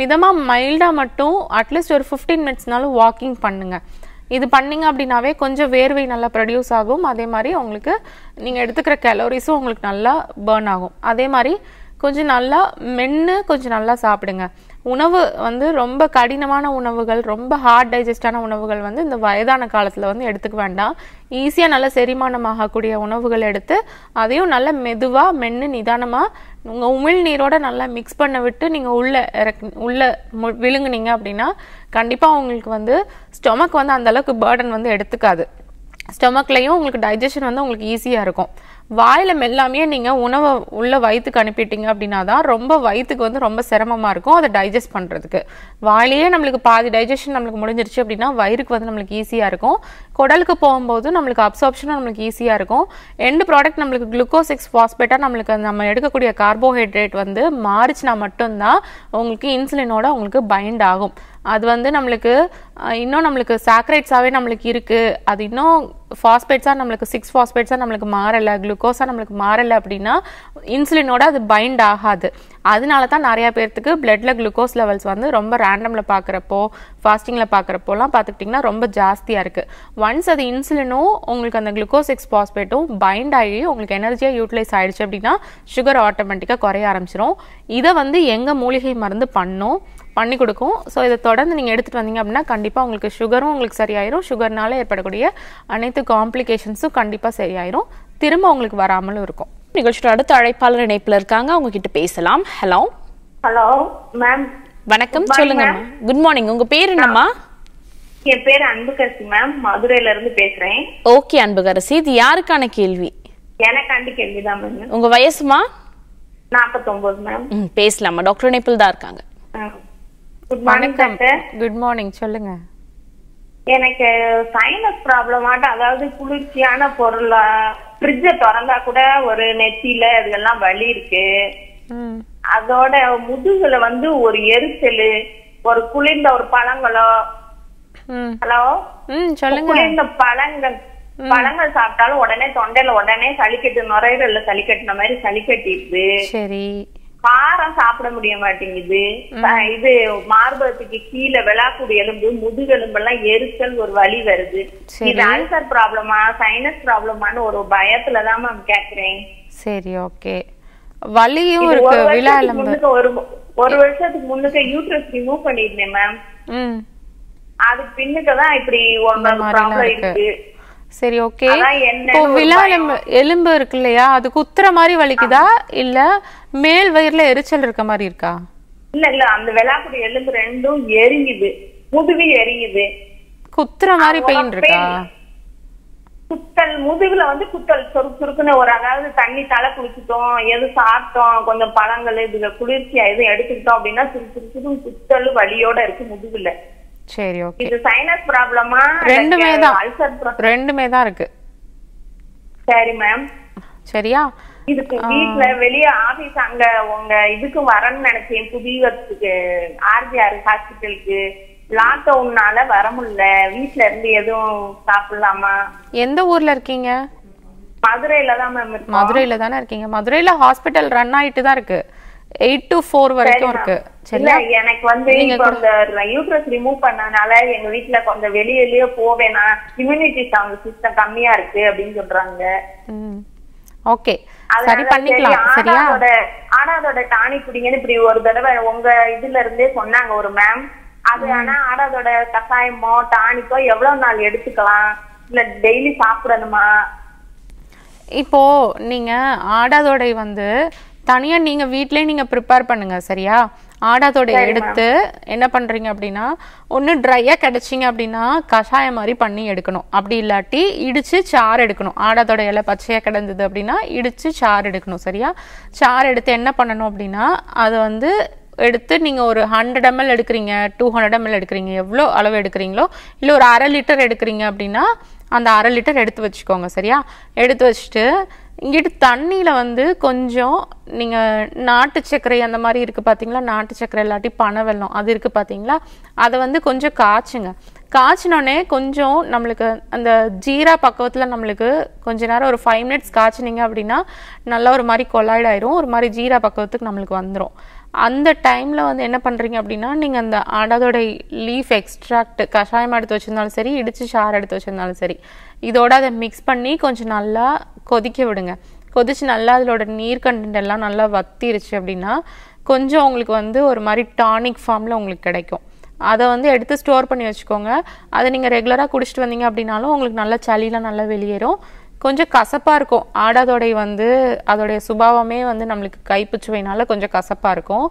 மிதமாக மைல்டாக மட்டும் அட்லீஸ்ட் ஒரு ஃபிஃப்டீன் மினிட்ஸ்னாலும் வாக்கிங் பண்ணுங்கள் இது பண்ணீங்க அப்படின்னாவே கொஞ்சம் வேர்வை நல்லா ப்ரொடியூஸ் ஆகும். அதே மாதிரி உங்களுக்கு நீங்கள் எடுத்துக்கிற கேலோரிஸும் உங்களுக்கு நல்லா பேர்ன் ஆகும். அதே மாதிரி கொஞ்சம் நல்லா மென்று கொஞ்சம் நல்லா சாப்பிடுங்க. உணவு வந்து ரொம்ப கடினமான உணவுகள் ரொம்ப ஹார்ட் டைஜஸ்டான உணவுகள் வந்து இந்த வயதான காலத்தில் வந்து எடுத்துக்க வேண்டாம். ஈஸியாக நல்லா செரிமானமாகக்கூடிய உணவுகள் எடுத்து அதையும் நல்ல மெதுவாக மென்று நிதானமாக உங்கள் உமிழ்நீரோட நல்லா மிக்ஸ் பண்ண விட்டு நீங்கள் உள்ளே இறக்கு உள்ளே மு- விழுங்குனீங்க அப்படின்னா கண்டிப்பாக உங்களுக்கு வந்து ஸ்டொமக் வந்து அந்தளவுக்கு பேர்டன் வந்து எடுத்துக்காது. ஸ்டொமக்லையும் உங்களுக்கு டைஜஷன் வந்து உங்களுக்கு ஈஸியாக இருக்கும். வாயில் எல்லாமே நீங்கள் உணவை உள்ள வயிற்றுக்கு அனுப்பிட்டீங்க அப்படின்னா தான் ரொம்ப வயிற்றுக்கு வந்து ரொம்ப சிரமமாக இருக்கும் அதை டைஜஸ்ட் பண்ணுறதுக்கு வாயிலேயே நம்மளுக்கு பாதி டைஜஷன் நம்மளுக்கு முடிஞ்சிருச்சு அப்படின்னா வயிறுக்கு வந்து நம்மளுக்கு ஈஸியாக இருக்கும். குடலுக்கு போகும்போது நம்மளுக்கு அப்சார்ப்ஷனும் நம்மளுக்கு ஈஸியாக இருக்கும். எண்டு ப்ராடக்ட் நம்மளுக்கு குளுக்கோஸ் சிக்ஸ் ஃபாஸ்பேட்டாக நம்மளுக்கு நம்ம எடுக்கக்கூடிய கார்போஹைட்ரேட் வந்து மாறிச்சுனா மட்டும்தான் உங்களுக்கு இன்சுலினோட உங்களுக்கு பைண்ட் ஆகும். அது வந்து நம்மளுக்கு இன்னும் நம்மளுக்கு சாக்ரைட்ஸாகவே நம்மளுக்கு இருக்குது அது இன்னும் ஃபாஸ்பேட்ஸாக நம்மளுக்கு சிக்ஸ் ஃபாஸ்பேட்ஸாக நம்மளுக்கு மாறலை குளுக்கோஸாக நம்மளுக்கு மாறலை அப்படின்னா இன்சுலினோட அது பைண்ட் ஆகாது. அதனால தான் நிறையா பேர்த்துக்கு பிளட்டில் குளுக்கோஸ் லெவல்ஸ் வந்து ரொம்ப ரேண்டமில் பார்க்குறப்போ ஃபாஸ்டிங்கில் பார்க்குறப்போலாம் பார்த்துக்கிட்டிங்கன்னா ரொம்ப ஜாஸ்தியாக இருக்குது ஒன்ஸ் அது இன்சுலினும் உங்களுக்கு அந்த குளுக்கோஸ் சிக்ஸ் ஃபாஸ்பேட்டும் பைண்ட் ஆகி உங்களுக்கு எனர்ஜியாக யூட்டிலைஸ் ஆகிடுச்சு அப்படின்னா சுகர் ஆட்டோமேட்டிக்காக குறைய ஆரம்பிச்சிடும் இதை வந்து எங்கள் மூலிகை மருந்து பண்ணும்? பண்ணி கொடுக்கும். ஸோ இதை தொடர்ந்து நீங்கள் எடுத்துகிட்டு வந்தீங்க அப்படின்னா கண்டிப்பாக உங்களுக்கு சுகரும் உங்களுக்கு சரியாயிரும். சுகர்னால ஏற்படக்கூடிய அனைத்து காம்ப்ளிகேஷன்ஸும் கண்டிப்பாக சரியாயிரும். திரும்ப உங்களுக்கு வராமலும் இருக்கும். நிகழ்ச்சியோட அடுத்த அழைப்பாளர் இணைப்புல இருக்காங்க. அவங்க கிட்ட பேசலாம். ஹலோ ஹலோ மேம் வணக்கம். சொல்லுங்கம்மா. குட் மார்னிங் உங்க பேர் என்னம்மா? என் பேர் அன்புகசி மேம் மதுரையில இருந்து பேசுறேன். ஓகே அன்புகரசி. இது யாருக்கான கேள்வி? எனக்காண்டி கேள்விதான் மேம் உங்க வயசுமா? நாற்பத்தொன்பது மேம் பேசலாமா டாக்டர் இணைப்பில் தான் இருக்காங்க. குட் மார்னிங் குட் மார்னிங் சொல்லுங்க. எனக்கு சைனஸ் ப்ராப்ளம் ஆட்டம் அதாவது குளிர்ச்சியான பொருள் ஃப்ரிட்ஜை திறந்தா கூட ஒரு நெத்தியில இதெல்லாம் வலி இருக்கு. அதோட முதுகுல வந்து ஒரு எரிச்சல் ஒரு குளிர்ந்த ஒரு பழங்களோ. ஹலோ? சொல்லுங்க. குளிர்ந்த பழங்கள் பழங்கள் சாப்பிட்டாலும் உடனே தொண்டையில உடனே சளிக்கட்டு நுரையீரல்ல சளிக்கட்டுன மாதிரி சளி கட்டிடுது சரி. காரம் சாப்பிட முடிய மாட்டேங்குது. இது மார்பகத்துக்கு கீழே விழாக்குடி எலும்பு முதுகெலும்பு எல்லாம் எரிச்சல் ஒரு வலி வருது. இது அல்சர் ப்ராப்ளமா சைனஸ் ப்ராப்ளமான்னு ஒரு பயத்துல தான் மேம் கேக்குறேன். சரி ஓகே வலியும் இருக்கு ஒரு விழா எலும்பு. ஒரு ஒரு வருஷத்துக்கு முன்னுக்கு யூட்ரஸ் ரிமூவ் பண்ணிருந்தேன் மேம் அதுக்கு பின்னுக்கு தான் இப்படி ஒரு ப்ராப்ளம் இருக்கு. சரி ஓகே இப்போ ஒரு விழா பயம். எலும்பு இருக்கு இல்லையா? அது குத்துற மாதிரி வலிக்குதா? இல்ல மேல் வயிறுல எரிச்சல் இருக்க மாதிரி இருக்கா? இல்ல இல்ல அந்த விழாக்குடி எலும்பு ரெண்டும் எரியுது. முதுகு எரியுது. குத்துற மாதிரி பெயின் இருக்கா. குத்தல் முதுகுல வந்து குத்தல் சுருக்கு சுருக்குன்னு ஒரு அதாவது தண்ணி தலை குளிச்சிட்டோம் எது சாப்பிட்டோம் கொஞ்சம் பழங்கள் இதுல குளிர்ச்சியா எதுவும் எடுத்துக்கிட்டோம் அப்படின்னா சுருக்கு சுருக்கு குத்தல் வலியோட இருக்கு முதுகுல. சரி ஓகே இது சைனஸ் ப்ராப்ளமா ரெண்டுமே தான். ரெண்டுமே தான் இருக்கு. சரி மேம் சரியா? இதுக்கு வீட்ல வெளிய ஆபீஸ் அங்க உங்க இதுக்கு வரேன்னு நினைச்சேன். புதியத்துக்கு ஆர்ஜிஆர் ஹாஸ்பிட்டலுக்கு. லாக்டவுன்னால வர முடியல. வீட்ல இருந்து எதுவும் சாப்பிடலாமா? எந்த ஊர்ல இருக்கீங்க? மதுரையில தான் மேம் மதுரையில தானே இருக்கீங்க. மதுரையில ஹாஸ்பிட்டல் ரன் ஆயிட்டு தான் இருக்கு. எயிட் டு ஃபோர் வரைக்கும் இருக்கு. இல்ல எனக்கு வந்து இப்போ இந்த யூட்ரஸ் ரிமூவ் பண்ணனால எங்க வீட்ல கொஞ்சம் வெளியிலயே போவேனா இம்யூனிட்டி சிஸ்டம் கம்மியா இருக்கு அப்படின்னு சொல்றாங்க. ஓகே. சரி பண்ணிக்கலாம். சரி, சரியா? ஆடாதோட ஆடாதோட டானி குடிங்கன்னு இப்படி ஒரு தடவை உங்க இதுல இருந்தே சொன்னாங்க ஒரு மேம் அது ஆனா ஆடாதோட கஷாயமோ டானிக்கோ எவ்வளவு நாள் எடுத்துக்கலாம்? இல்ல டெய்லி சாப்பிடணுமா? இப்போ நீங்க ஆடாதோடை வந்து தனியா நீங்க வீட்லயே நீங்க ப்ரிப்பேர் பண்ணுங்க சரியா? ஆடாதோடை எடுத்து என்ன பண்றீங்க அப்படின்னா ஒண்ணு ட்ரையா கிடைச்சிங்க அப்படின்னா கஷாயம் மாதிரி பண்ணி எடுக்கணும். அப்படி இல்லாட்டி இடிச்சு சாறு எடுக்கணும். ஆடாதோட இலை பச்சையா கிடந்தது அப்படின்னா இடிச்சு சாறு எடுக்கணும் சரியா? சாறு எடுத்து என்ன பண்ணணும் அப்படின்னா அதை வந்து எடுத்து நீங்க ஒரு ஹண்ட்ரட் எம்எல் எடுக்கிறீங்க டூ ஹண்ட்ரட் எம்எல் எடுக்கிறீங்க எவ்வளோ அளவு எடுக்கிறீங்களோ இல்லை ஒரு அரை லிட்டர் எடுக்கிறீங்க அப்படின்னா அந்த அரை லிட்டர் எடுத்து வச்சுக்கோங்க சரியா? எடுத்து வச்சுட்டு இங்கிட்டு தண்ணியில் வந்து கொஞ்சம் நீங்கள் நாட்டு சர்க்கரை அந்த மாதிரி இருக்குது பார்த்தீங்களா நாட்டு சர்க்கரை இல்லாட்டி பனை வெல்லம் அது இருக்குது பார்த்தீங்களா அதை வந்து கொஞ்சம் காய்ச்சுங்க. காய்ச்சினோடனே கொஞ்சம் நம்மளுக்கு அந்த ஜீரா பக்கத்தில் நம்மளுக்கு கொஞ்ச நேரம் ஒரு ஃபைவ் மினிட்ஸ் காய்ச்சினீங்க அப்படின்னா நல்லா ஒரு மாதிரி கொலாய்டாயிரும் ஒரு மாதிரி ஜீரா பக்கத்துக்கு நம்மளுக்கு வந்துடும் அந்த டைமில் வந்து என்ன பண்ணுறீங்க அப்படின்னா நீங்கள் அந்த ஆடாதோட லீஃப் எக்ஸ்ட்ராக்ட் கஷாயம் எடுத்து வச்சுருந்தாலும் சரி இடித்து சாறு எடுத்து வச்சுருந்தாலும் சரி இதோட அதை மிக்ஸ் பண்ணி கொஞ்சம் நல்லா கொதிக்க விடுங்க. கொதிச்சு நல்லா அதோட நீர் கண்டென்ட் எல்லாம் நல்லா வத்திருச்சு அப்படின்னா கொஞ்சம் உங்களுக்கு வந்து ஒரு மாதிரி டானிக் ஃபார்மில் உங்களுக்கு கிடைக்கும். அதை வந்து எடுத்து ஸ்டோர் பண்ணி வச்சுக்கோங்க. அதை நீங்கள் ரெகுலராக குடிச்சிட்டு வந்தீங்க அப்படின்னாலும் உங்களுக்கு நல்லா சளிலாம் நல்லா வெளியேறும். கொஞ்சம் கசப்பாக இருக்கும். ஆடாதொடை வந்து அதோடைய சுபாவமே வந்து நம்மளுக்கு கைப்புச்சுவைனால கொஞ்சம் கசப்பாக இருக்கும்.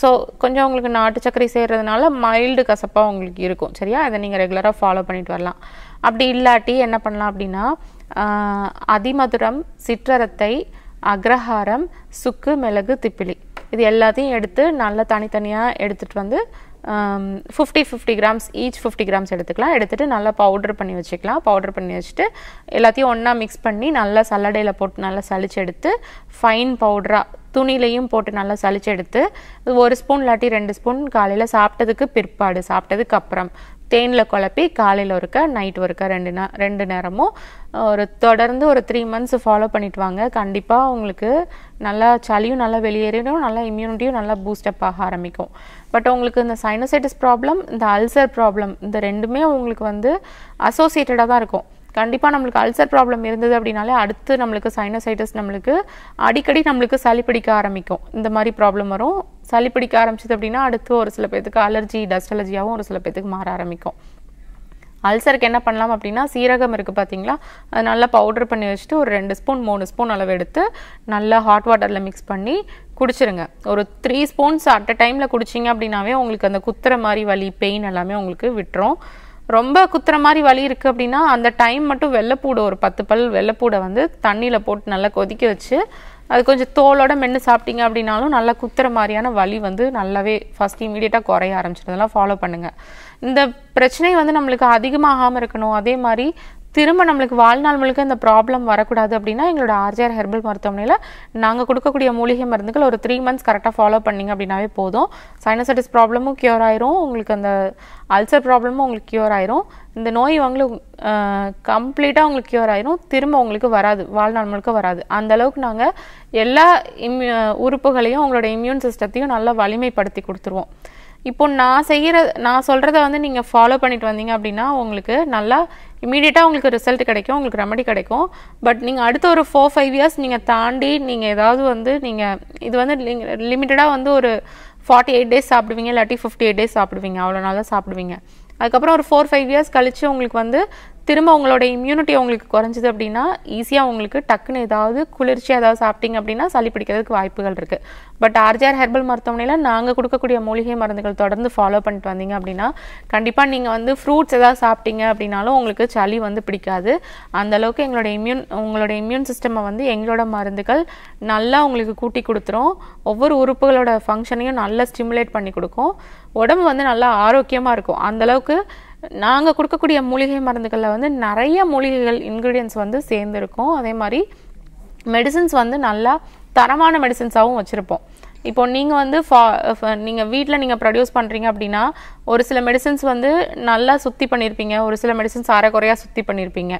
ஸோ கொஞ்சம் உங்களுக்கு நாட்டு சர்க்கரை செய்கிறதுனால மைல்டு கசப்பாக உங்களுக்கு இருக்கும். சரியா? இதை நீங்கள் ரெகுலராக ஃபாலோ பண்ணிட்டு வரலாம். அப்படி இல்லாட்டி என்ன பண்ணலாம் அப்படின்னா அதிமதுரம் சிற்றரத்தை அக்ரஹாரம் சுக்கு மிளகு திப்பிலி. இது எல்லாத்தையும் எடுத்து நல்லா தனித்தனியாக எடுத்துகிட்டு வந்து fifty fifty grams each fifty grams எடுத்துக்கலாம். எடுத்துட்டு நல்லா பவுடர் பண்ணி வச்சுக்கலாம். பவுடர் பண்ணி வச்சுட்டு எல்லாத்தையும் ஒன்றா மிக்ஸ் பண்ணி நல்லா சல்லடையில் போட்டு நல்லா சளிச்சு எடுத்து ஃபைன் பவுடராக துணிலையும் போட்டு நல்லா சளிச்சு எடுத்து ஒரு ஸ்பூன் இல்லாட்டி ரெண்டு ஸ்பூன் காலையில் சாப்பிட்டதுக்கு பிற்பாடு சாப்பிட்டதுக்கு அப்புறம் தேனில் குழப்பி காலையில் ஒருக்க நைட் ஒருக்க ரெண்டு நே ரெண்டு நேரமும் ஒரு தொடர்ந்து ஒரு த்ரீ மந்த்ஸ் ஃபாலோ பண்ணிட்டு வாங்க. கண்டிப்பாக உங்களுக்கு நல்லா சளியும் நல்லா வெளியேறிடும் நல்லா இம்யூனிட்டியும் நல்லா பூஸ்டப் ஆக ஆரம்பிக்கும். பட் உங்களுக்கு இந்த சைனசைட்டிஸ் ப்ராப்ளம் இந்த அல்சர் ப்ராப்ளம் இந்த ரெண்டுமே உங்களுக்கு வந்து அசோசியேட்டடாக தான் இருக்கும். கண்டிப்பாக நம்மளுக்கு அல்சர் ப்ராப்ளம் இருந்தது அப்படின்னாலே அடுத்து நம்மளுக்கு சைனசைட்டிஸ் நம்மளுக்கு அடிக்கடி நம்மளுக்கு சளி பிடிக்க ஆரம்பிக்கும். இந்த மாதிரி ப்ராப்ளம் வரும். சளி பிடிக்க ஆரம்பிச்சது அப்படின்னா அடுத்து ஒரு சில பேர்த்துக்கு அலர்ஜி டஸ்ட் அலர்ஜியாகவும் ஒரு சில பேர்த்துக்கு மாற ஆரம்பிக்கும். அல்சருக்கு என்ன பண்ணலாம் அப்படின்னா சீரகம் இருக்குது பார்த்தீங்களா அது நல்லா பவுடர் பண்ணி வச்சுட்டு ஒரு ரெண்டு ஸ்பூன் மூணு ஸ்பூன் அளவு எடுத்து நல்லா ஹாட் வாட்டரில் மிக்ஸ் பண்ணி குடிச்சிருங்க. ஒரு த்ரீ ஸ்பூன்ஸ் அட் அ டைமில் குடிச்சிங்க அப்படின்னாவே உங்களுக்கு அந்த குத்துற மாதிரி வலி பெயின் எல்லாமே உங்களுக்கு விட்டுரும். ரொம்ப குத்துற மாதிரி வலி இருக்குது அப்படின்னா அந்த டைம் மட்டும் வெள்ளைப்பூடை ஒரு பத்து பல் வெள்ளைப்பூடை வந்து தண்ணியில் போட்டு நல்லா கொதிக்க வச்சு அது கொஞ்சம் தோலோட மென்று சாப்பிட்டீங்க அப்படின்னாலும் நல்லா குத்துற மாதிரியான வலி வந்து நல்லாவே ஃபர்ஸ்ட் இமீடியட்டாக குறைய ஆரம்பிச்சிட்டதெல்லாம் ஃபாலோ பண்ணுங்கள் இந்த பிரச்சனை வந்து நம்மளுக்கு அதிகமாகாமல் இருக்கணும். அதே மாதிரி திரும்ப நம்மளுக்கு வாழ்நாள் முழுக்க இந்த ப்ராப்ளம் வரக்கூடாது அப்படின்னா எங்களோட ஆர்ஜிஆர் ஹெர்பல் மருத்துவமனையில் நாங்கள் கொடுக்கக்கூடிய மூலிகை மருந்துகள் ஒரு த்ரீ மந்த்ஸ் கரெக்டாக ஃபாலோ பண்ணிங்க அப்படின்னாவே போதும். சைனசைட்டிஸ் ப்ராப்ளமும் க்யூர் ஆயிரும். உங்களுக்கு அந்த அல்சர் ப்ராப்ளமும் உங்களுக்கு க்யூர் ஆயிரும். இந்த நோய் உங்களுக்கு கம்ப்ளீட்டாக உங்களுக்கு க்யூர் ஆயிரும். திரும்ப உங்களுக்கு வராது. வாழ்நாள் முழுக்க வராது. அந்த அளவுக்கு நாங்கள் எல்லா இம்யூ உறுப்புகளையும் உங்களோட இம்யூன் சிஸ்டத்தையும் நல்லா வலிமைப்படுத்தி கொடுத்துருவோம். இப்போ நான் செய்கிற நான் சொல்கிறத வந்து நீங்கள் ஃபாலோ பண்ணிட்டு வந்தீங்க அப்படின்னா உங்களுக்கு நல்லா இமீடியட்டாக உங்களுக்கு ரிசல்ட் கிடைக்கும் உங்களுக்கு ரெமடி கிடைக்கும். பட் நீங்கள் அடுத்த ஒரு ஃபோர் ஃபைவ் இயர்ஸ் நீங்கள் தாண்டி நீங்கள் ஏதாவது வந்து நீங்கள் இது வந்து லிமிட்டடாக வந்து ஒரு ஃபார்ட்டி எயிட் டேஸ் சாப்பிடுவீங்க இல்லாட்டி ஃபிஃப்டி எயிட் டேஸ் சாப்பிடுவீங்க அவ்வளோ நாள் தான் சாப்பிடுவீங்க. அதுக்கப்புறம் ஒரு ஃபோர் ஃபைவ் இயர்ஸ் கழிச்சு உங்களுக்கு வந்து திரும்ப உங்களோட இம்யூனிட்டி உங்களுக்கு குறைஞ்சிது அப்படின்னா ஈஸியாக உங்களுக்கு டக்குன்னு ஏதாவது குளிர்ச்சியாக ஏதாவது சாப்பிட்டீங்க அப்படின்னா சளி பிடிக்கிறதுக்கு வாய்ப்புகள் இருக்குது பட் ஆர்ஜிஆர் ஹெர்பல் மருத்துவமனையில் நாங்கள் கொடுக்கக்கூடிய மூலிகை மருந்துகள் தொடர்ந்து ஃபாலோ பண்ணிட்டு வந்தீங்க அப்படின்னா கண்டிப்பாக நீங்கள் வந்து ஃப்ரூட்ஸ் ஏதாவது சாப்பிட்டீங்க அப்படின்னாலும் உங்களுக்கு சளி வந்து பிடிக்காது. அந்த அளவுக்கு எங்களோட இம்யூன் உங்களோட இம்யூன் சிஸ்டமை வந்து எங்களோட மருந்துகள் நல்லா உங்களுக்கு கூட்டி கொடுத்துரும். ஒவ்வொரு உறுப்புகளோட ஃபங்க்ஷனையும் நல்லா ஸ்டிமுலேட் பண்ணி கொடுக்கும். உடம்பு வந்து நல்லா ஆரோக்கியமாக இருக்கும். அந்த அளவுக்கு நாங்கள் கொடுக்கக்கூடிய மூலிகை மருந்துகளில் வந்து நிறைய மூலிகைகள் இன்க்ரீடியன்ஸ் வந்து சேர்ந்துருக்கும். அதே மாதிரி மெடிசின்ஸ் வந்து நல்லா தரமான மெடிசின்ஸாகவும் வச்சுருப்போம். இப்போ நீங்கள் வந்து ஃபா நீங்கள் வீட்டில் நீங்கள் ப்ரொடியூஸ் பண்ணுறீங்க அப்படின்னா ஒரு சில மெடிசின்ஸ் வந்து நல்லா சுத்தி பண்ணியிருப்பீங்க ஒரு சில மெடிசின்ஸ் அரைக்குறையாக சுத்தி பண்ணியிருப்பீங்க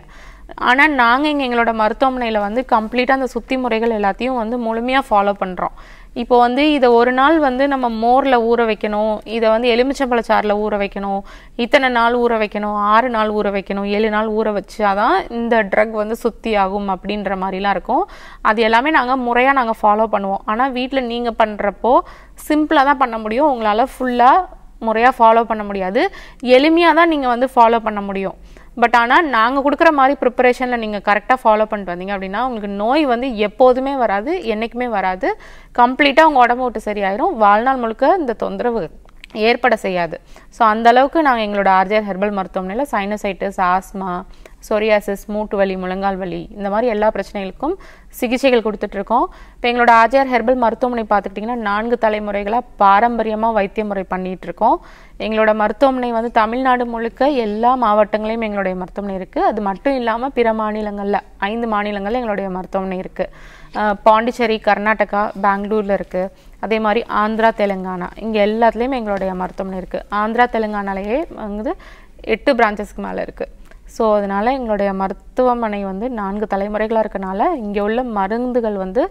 ஆனால் நாங்கள் இங்கே எங்களோட மருத்துவமனையில் வந்து கம்ப்ளீட்டாக அந்த சுத்தி முறைகள் எல்லாத்தையும் வந்து முழுமையாக ஃபாலோ பண்ணுறோம் இப்போ வந்து இதை ஒரு நாள் வந்து நம்ம மோரில் ஊற வைக்கணும். இதை வந்து எலுமிச்சம்பழச்சாரில் ஊற வைக்கணும். இத்தனை நாள் ஊற வைக்கணும். ஆறு நாள் ஊற வைக்கணும். ஏழு நாள் ஊற வச்சாதான் இந்த ட்ரக் வந்து சுத்தி ஆகும் அப்படின்ற மாதிரிலாம் இருக்கும். அது எல்லாமே நாங்கள் முறையாக நாங்கள் ஃபாலோ பண்ணுவோம். ஆனால் வீட்டில் நீங்கள் பண்ணுறப்போ சிம்பிளாக தான் பண்ண முடியும். உங்களால் ஃபுல்லாக முறையாக ஃபாலோ பண்ண முடியாது. எளிமையாக தான் நீங்கள் வந்து ஃபாலோ பண்ண முடியும். பட் ஆனால் நாங்கள் கொடுக்குற மாதிரி ப்ரிப்பரேஷனில் நீங்கள் கரெக்டாக ஃபாலோ பண்ணிட்டு வந்தீங்க அப்படின்னா உங்களுக்கு நோய் வந்து எப்போதுமே வராது என்றைக்குமே வராது. கம்ப்ளீட்டாக உங்கள் உடம்பு விட்டு சரியாயிரும். வாழ்நாள் முழுக்க இந்த தொந்தரவு ஏற்பட செய்யாது. ஸோ அந்தளவுக்கு நாங்கள் எங்களோட ஆர்ஜிஆர் ஹெர்பல் மருத்துவமனையில் சைனசைட்டிஸ் ஆஸ்மா சொரியாசிஸ் மூட்டு வலி முழங்கால் வலி இந்த மாதிரி எல்லா பிரச்சனைகளுக்கும் சிகிச்சைகள் கொடுத்துட்ருக்கோம். இப்போ எங்களோட ஆஜிஆர் ஹெர்பல் மருத்துவமனை பார்த்துக்கிட்டிங்கன்னா நான்கு தலைமுறைகளாக பாரம்பரியமாக வைத்திய முறை பண்ணிகிட்ருக்கோம் இருக்கோம் எங்களோட மருத்துவமனை வந்து தமிழ்நாடு முழுக்க எல்லா மாவட்டங்களையும் எங்களுடைய மருத்துவமனை இருக்குது அது மட்டும் இல்லாமல் பிற மாநிலங்களில் ஐந்து மாநிலங்களில் எங்களுடைய மருத்துவமனை இருக்குது பாண்டிச்சேரி கர்நாடகா பெங்களூரில் இருக்குது அதே மாதிரி ஆந்திரா தெலுங்கானா இங்கே எல்லாத்துலேயுமே எங்களுடைய மருத்துவமனை இருக்குது ஆந்திரா தெலுங்கானாலேயே வந்து எட்டு பிரான்ச்சஸ்க்கு மேலே இருக்குது ஸோ அதனால் எங்களுடைய மருத்துவமனை வந்து நான்கு தலைமுறைகளாக இருக்கனால இங்கே உள்ள மருந்துகள் வந்து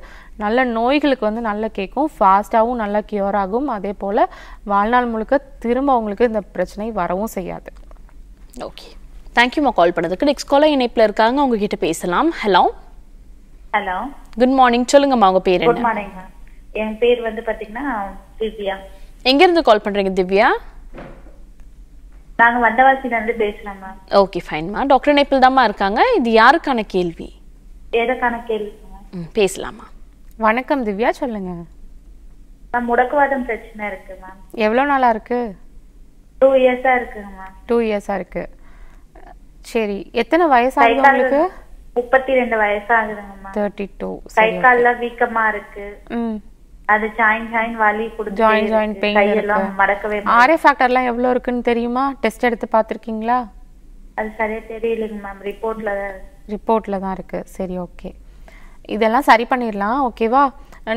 நல்ல நோய்களுக்கு வந்து நல்லா கேட்கும். ஃபாஸ்ட்டாகவும் நல்லா கியூர் ஆகும். அதே போல் வாழ்நாள் முழுக்க திரும்ப அவங்களுக்கு இந்த பிரச்சனை வரவும் செய்யாது. ஓகே தேங்க்யூமா கால் பண்ணதுக்கு. நெக்ஸ்ட் காலர் இணைப்பில் இருக்காங்க. உங்ககிட்ட பேசலாம். ஹலோ ஹலோ குட் மார்னிங் சொல்லுங்கம்மா உங்க பேர் குட் என்ன? மார்னிங் என் பேர் வந்து பாத்தீங்கன்னா திவ்யா. எங்க இருந்து கால் பண்றீங்க திவ்யா? நாங்க வந்தவாசில இருந்து பேசுறோம் மேம் ஓகே ஃபைன்மா டாக்டர் இணைப்பில் தாம்மா இருக்காங்க? இது யாருக்கான கேள்வி? எதற்கான கேள்வி? ம், பேசலாமா வணக்கம் திவ்யா சொல்லுங்க. மேம் முடக்குவாதம் பிரச்சனை இருக்கு மேம் எவ்வளோ நாளாக இருக்கு? டூ இயர்ஸா இருக்குங்க மேம் டூ இயர்ஸாக இருக்கு. சரி எத்தனை வயசாகுது உங்களுக்கு? முப்பத்தி ரெண்டு வயசாகுதுங்க மேம் தேர்ட்டி டூ கை கால்ல வீக்கமா இருக்கு. ம். அது ஜாயின் ஜாயின் வலி கொடுத்து ஜாயின் ஜாயின் பெயின் கையெல்லாம் இருக்கு. மடக்கவே. ஆர்ஏ ஃபேக்டர்லாம் எவ்வளோ இருக்குன்னு தெரியுமா? டெஸ்ட் எடுத்து பார்த்துருக்கீங்களா? அது சரியா தெரியலைங்க மேம் ரிப்போர்ட்ல ரிப்போர்ட்டில் தான் இருக்குது சரி ஓகே இதெல்லாம் சரி பண்ணிடலாம். ஓகேவா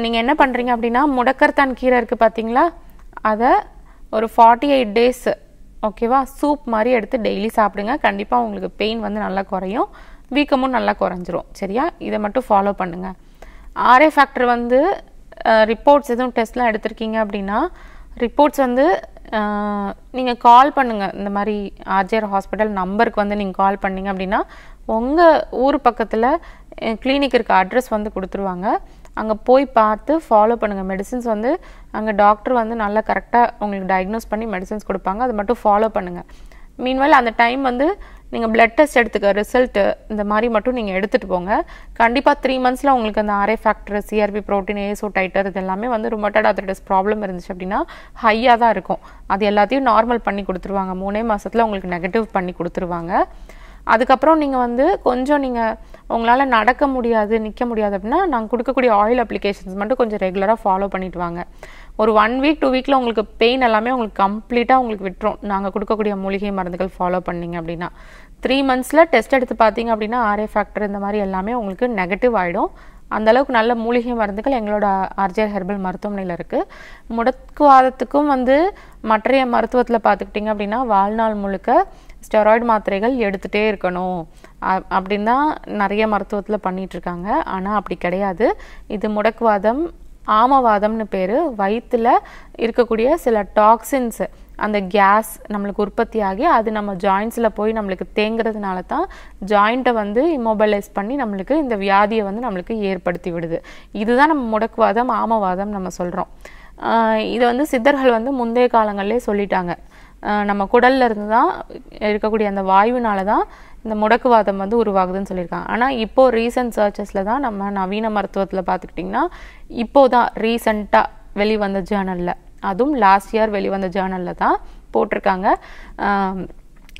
நீங்கள் என்ன பண்ணுறீங்க அப்படின்னா முடக்கர்த்தான் கீரை இருக்குது பார்த்தீங்களா அதை ஒரு ஃபார்ட்டி எயிட் டேஸ் ஓகேவா சூப் மாதிரி எடுத்து டெய்லி சாப்பிடுங்க. கண்டிப்பாக உங்களுக்கு பெயின் வந்து நல்லா குறையும். வீக்கமும் நல்லா குறைஞ்சிரும். சரியா? இதை மட்டும் ஃபாலோ பண்ணுங்கள் ஆர்ஏ ஃபேக்டர் வந்து ரிப்போர்ட்ஸ் எதுவும் டெஸ்ட்லாம் எடுத்திருக்கீங்க அப்படின்னா ரிப்போர்ட்ஸ் வந்து நீங்கள் கால் பண்ணுங்கள் இந்த மாதிரி ஆர்ஜிஆர் ஹாஸ்பிட்டல் நம்பருக்கு வந்து நீங்கள் கால் பண்ணீங்க அப்படின்னா உங்கள் ஊர் பக்கத்தில் கிளினிக் இருக்க அட்ரஸ் வந்து கொடுத்துருவாங்க. அங்கே போய் பார்த்து ஃபாலோ பண்ணுங்கள் மெடிசின்ஸ் வந்து அங்கே டாக்டர் வந்து நல்லா கரெக்டாக உங்களுக்கு டயக்னோஸ் பண்ணி மெடிசின்ஸ் கொடுப்பாங்க. அது மட்டும் ஃபாலோ பண்ணுங்கள் மீன்வெல் அந்த டைம் வந்து நீங்கள் பிளட் டெஸ்ட் எடுத்துக்க ரிசல்ட்டு இந்த மாதிரி மட்டும் நீங்கள் எடுத்துகிட்டு போங்க. கண்டிப்பாக த்ரீ மந்த்ஸில் உங்களுக்கு அந்த RA factor CRP protein ASO titer இது எல்லாமே வந்து ருமட்டட் ஆர்த்ரைட்டிஸ் ப்ராப்ளம் இருந்துச்சு அப்படின்னா ஹையாக தான் இருக்கும். அது எல்லாத்தையும் நார்மல் பண்ணி கொடுத்துருவாங்க. மூணே மாதத்தில் உங்களுக்கு நெகட்டிவ் பண்ணி கொடுத்துருவாங்க. அதுக்கப்புறம் நீங்கள் வந்து கொஞ்சம் நீங்கள் உங்களால் நடக்க முடியாது நிற்க முடியாது அப்படின்னா நாங்கள் கொடுக்கக்கூடிய ஆயில் அப்ளிகேஷன்ஸ் மட்டும் கொஞ்சம் ரெகுலராக ஃபாலோ பண்ணிட்டு வாங்க. ஒரு ஒன் வீக் டூ வீக்கில் உங்களுக்கு பெயின் எல்லாமே உங்களுக்கு கம்ப்ளீட்டாக உங்களுக்கு விட்டுரும். நாங்கள் கொடுக்கக்கூடிய மூலிகை மருந்துகள் ஃபாலோ பண்ணீங்க அப்படின்னா. த்ரீ மந்த்ஸில் டெஸ்ட் எடுத்து பார்த்தீங்க அப்படின்னா ஆர்ஏ ஃபேக்டர் இந்த மாதிரி எல்லாமே உங்களுக்கு நெகட்டிவ் ஆகிடும் அந்தளவுக்கு நல்ல மூலிகை மருந்துகள் எங்களோட ஆர்ஜிஆர் ஹெர்பல் மருத்துவமனையில் இருக்குது முடக்குவாதத்துக்கும் வந்து மற்றைய மருத்துவத்தில் பார்த்துக்கிட்டிங்க அப்படின்னா வாழ்நாள் முழுக்க ஸ்டெராய்டு மாத்திரைகள் எடுத்துகிட்டே இருக்கணும். அப்படின் அப்படின்னு தான் நிறைய மருத்துவத்தில் பண்ணிகிட்ருக்காங்க ஆனால் அப்படி கிடையாது. இது முடக்குவாதம் ஆமவாதம்னு பேர். வயிற்றில் இருக்கக்கூடிய சில டாக்ஸின்ஸ் அந்த கேஸ் நம்மளுக்கு உற்பத்தி ஆகி அது நம்ம ஜாயின்ஸில் போய் நம்மளுக்கு தேங்குறதுனால தான் ஜாயிண்ட்டை வந்து இம்மொபைலைஸ் பண்ணி நம்மளுக்கு இந்த வியாதியை வந்து நம்மளுக்கு ஏற்படுத்தி விடுது. இதுதான் நம்ம முடக்குவாதம் ஆமவாதம் நம்ம சொல்கிறோம் இதை வந்து சித்தர்கள் வந்து முந்தைய காலங்களிலே சொல்லிட்டாங்க. நம்ம குடல்ல இருந்து தான் இருக்கக்கூடிய அந்த வாயுனால தான் இந்த முடக்குவாதம் வந்து உருவாகுதுன்னு சொல்லியிருக்காங்க. ஆனால் இப்போ ரீசன்ட் சர்ச்சஸில் தான் நம்ம நவீன மருத்துவத்தில் பார்த்துக்கிட்டிங்கன்னா இப்போ தான் ரீசண்டாக வெளிவந்த ஜேர்னலில் அதுவும் லாஸ்ட் இயர் வெளிவந்த ஜேர்னலில் தான் போட்டிருக்காங்க.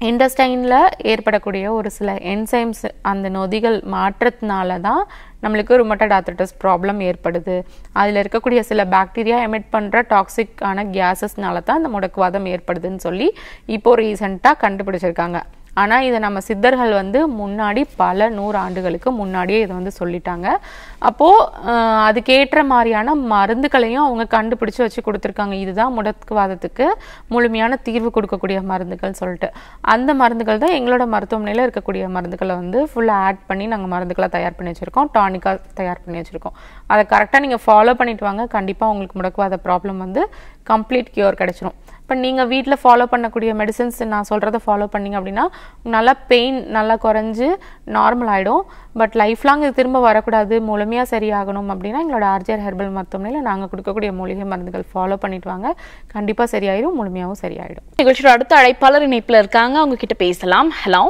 இண்டஸ்டைனில் ஏற்படக்கூடிய ஒரு சில என்சைம்ஸ் அந்த நொதிகள் மாற்றத்தினால தான் நம்மளுக்கு ருமட்டட் ஆர்த்தரைட்டிஸ் ப்ராப்ளம் ஏற்படுது. அதில் இருக்கக்கூடிய சில பாக்டீரியா எமிட் பண்ணுற டாக்ஸிக்கான கேஸஸ்னால தான் அந்த முடக்குவாதம் ஏற்படுதுன்னு சொல்லி இப்போது ரீசெண்டாக கண்டுபிடிச்சிருக்காங்க. ஆனால் இதை நம்ம சித்தர்கள் வந்து முன்னாடி பல நூறு ஆண்டுகளுக்கு முன்னாடியே இதை வந்து சொல்லிட்டாங்க. அப்போது அதுக்கேற்ற மாதிரியான மருந்துகளையும் அவங்க கண்டுபிடிச்சி வச்சு கொடுத்துருக்காங்க. இதுதான் முடக்குவாதத்துக்கு முழுமையான தீர்வு கொடுக்கக்கூடிய மருந்துகள் சொல்லிட்டு. அந்த மருந்துகள் தான் எங்களோட மருத்துவமனையில் இருக்கக்கூடிய மருந்துகளை வந்து ஃபுல்லாக ஆட் பண்ணி நாங்கள் மருந்துகளை தயார் பண்ணி வச்சுருக்கோம். டானிக்காக தயார் பண்ணி வச்சுருக்கோம். அதை கரெக்டாக நீங்கள் ஃபாலோ பண்ணிட்டு வாங்க. கண்டிப்பாக உங்களுக்கு முடக்குவாத ப்ராப்ளம் வந்து கம்ப்ளீட் கியூர் கிடச்சிரும். இப்போ நீங்கள் வீட்டில் ஃபாலோ பண்ணக்கூடிய மெடிசன்ஸ் நான் சொல்கிறத ஃபாலோ பண்ணீங்க அப்படின்னா நல்லா பெயின் நல்லா குறைஞ்சு நார்மல் ஆகிடும் பட் லைஃப் லாங் இது திரும்ப வரக்கூடாது முழுமையாக சரியாகணும் அப்படின்னா எங்களோட ஆர்ஜிஆர் ஹெர்பல் மருத்துவமனையில் நாங்கள் கொடுக்கக்கூடிய மூலிகை மருந்துகள் ஃபாலோ பண்ணிட்டு வாங்க. கண்டிப்பாக சரியாயிடும் முழுமையாகவும் சரியாயிடும். நிகழ்ச்சியோட அடுத்த அழைப்பாளர் இணைப்புல இருக்காங்க. அவங்க கிட்ட பேசலாம். ஹலோ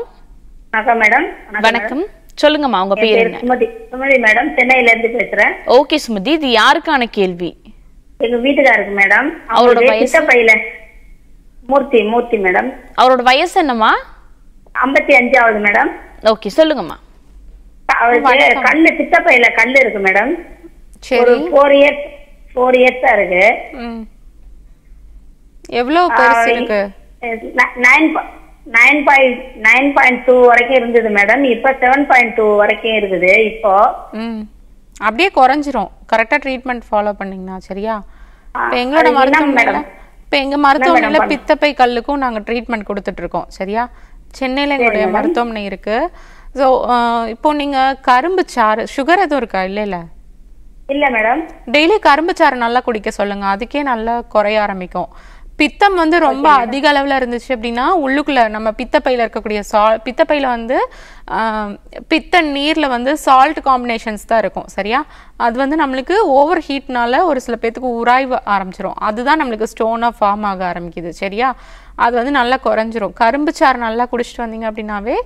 வணக்கம் மேடம் வணக்கம். சொல்லுங்கம்மா உங்க பேர் என்ன? சுமதி. சுமதி மேடம் சென்னையில இருந்து பேசுறேன். ஓகே சுமதி. இது யாருக்கான கேள்வி? எங்க வீட்டுக்காருக்கு மேடம் அவரோட வயசு? சித்தப்பையில. மூர்த்தி மூர்த்தி மேடம். அவரோட வயசு என்னம்மா? ஐம்பத்தி அஞ்சாவது மேடம். ஓகே சொல்லுங்கம்மா. அவருக்கு கல்லு சித்தப்பையில கல்லு இருக்கு மேடம். ஒரு ஃபோர் இயர்ஸ் ஃபோர் இயர்ஸா இருக்கு. ம். எவ்வளோ பெருசு இருக்கு nine nine point nine point two வரைக்கும் இருந்தது மேடம். இப்ப செவன் பாயிண்ட் டூ வரைக்கும் இருக்குது. இப்போ அப்படியே குறைஞ்சிரும். கரெக்டாக ட்ரீட்மெண்ட் ஃபாலோ பண்ணீங்கன்னா சரியா? இப்போ எங்களோட மருத்துவமனையில் madam? இப்போ எங்கள் மருத்துவமனையில் பித்தப்பை கல்லுக்கும் நாங்கள் ட்ரீட்மெண்ட் கொடுத்துட்டு இருக்கோம் சரியா? சென்னையில் எங்களுடைய மருத்துவமனை இருக்கு. ஸோ இப்போ நீங்கள் கரும்பு சாறு சுகர் எதுவும் இருக்கா? இல்லை இல்லை இல்ல மேடம். டெய்லி கரும்பு சாறு நல்லா குடிக்க சொல்லுங்க. அதுக்கே நல்லா குறைய ஆரம்பிக்கும். பித்தம் வந்து ரொம்ப அதிக அளவில் இருந்துச்சு அப்படின்னா உள்ளுக்குள்ள நம்ம பித்தப்பையில இருக்கக்கூடிய சால் பித்தப்பையில வந்து பித்த நீர்ல வந்து சால்ட் காம்பினேஷன்ஸ் தான் இருக்கும் சரியா? அது வந்து நம்மளுக்கு ஓவர் ஹீட்னால ஒரு சில பேத்துக்கு உராய்வு ஆரம்பிச்சிரும். அதுதான் நம்மளுக்கு ஸ்டோனாக ஃபார்ம் ஆக ஆரம்பிக்குது சரியா? அது வந்து நல்லா குறைஞ்சிரும். கரும்பு சாறு நல்லா குடிச்சிட்டு வந்தீங்க அப்படின்னாவே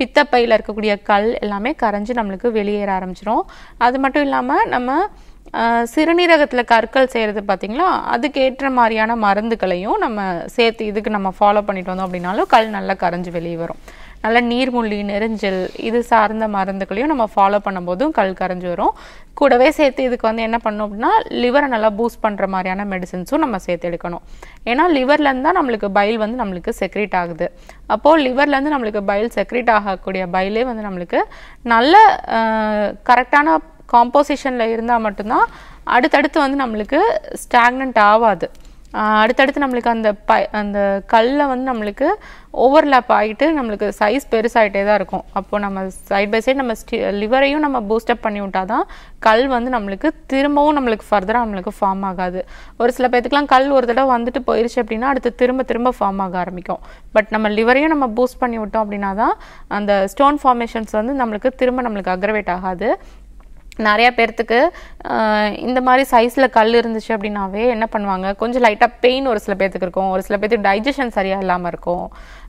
பித்தப்பையில் இருக்கக்கூடிய கல் எல்லாமே கரைஞ்சு நம்மளுக்கு வெளியேற ஆரம்பிச்சிரும். அது மட்டும் இல்லாமல் நம்ம சிறுநீரகத்தில் கற்கள் செய்கிறது பார்த்திங்களா அதுக்கு ஏற்ற மாதிரியான மருந்துகளையும் நம்ம சேர்த்து இதுக்கு நம்ம ஃபாலோ பண்ணிட்டு வந்தோம் அப்படின்னாலும் கல் நல்லா கரைஞ்சு வெளியே வரும். நல்ல நீர்முள்ளி நெரிஞ்சல் இது சார்ந்த மருந்துகளையும் நம்ம ஃபாலோ பண்ணும்போதும் கல் கரைஞ்சி வரும். கூடவே சேர்த்து இதுக்கு வந்து என்ன பண்ணணும் அப்படின்னா லிவரை நல்லா பூஸ்ட் பண்ணுற மாதிரியான மெடிசின்ஸும் நம்ம சேர்த்து எடுக்கணும். ஏன்னா லிவர்லேருந்து தான் நம்மளுக்கு பயில் வந்து நம்மளுக்கு செக்ரேட் ஆகுது. அப்போது லிவர்லேருந்து நம்மளுக்கு பயில் செக்ரேட் ஆகக்கூடிய பயிலே வந்து நம்மளுக்கு நல்ல கரெக்டான காம்போசிஷனில் இருந்தால் மட்டும்தான் அடுத்தடுத்து வந்து நம்மளுக்கு ஸ்டாக்னண்ட் ஆகாது அடுத்தடுத்து நம்மளுக்கு அந்த ப அந்த கல்லை வந்து நம்மளுக்கு ஓவர்லேப் ஆகிட்டு நம்மளுக்கு சைஸ் பெருசாகிட்டே தான் இருக்கும். அப்போது நம்ம சைட் பை சைடு நம்ம ஸ்டி லிவரையும் நம்ம பூஸ்டப் பண்ணி விட்டால் தான் கல் வந்து நம்மளுக்கு திரும்பவும் நம்மளுக்கு ஃபர்தராக நம்மளுக்கு ஃபார்ம் ஆகாது. ஒரு சில பேத்துக்குலாம் கல் ஒரு தடவை வந்துட்டு போயிடுச்சு அப்படின்னா அடுத்து திரும்ப திரும்ப ஃபார்ம் ஆக ஆரம்பிக்கும். பட் நம்ம லிவரையும் நம்ம பூஸ்ட் பண்ணி விட்டோம் அப்படின்னா தான் அந்த ஸ்டோன் ஃபார்மேஷன்ஸ் வந்து நம்மளுக்கு திரும்ப நம்மளுக்கு அக்ரவேட் ஆகாது. நிறையா பேர்த்துக்கு இந்த மாதிரி சைஸில் கல் இருந்துச்சு அப்படின்னாவே என்ன பண்ணுவாங்க? கொஞ்சம் லைட்டாக பெயின் ஒரு சில பேர்த்துக்கு இருக்கும். ஒரு சில பேர்த்துக்கு டைஜஷன் சரியாக இல்லாமல் இருக்கும்.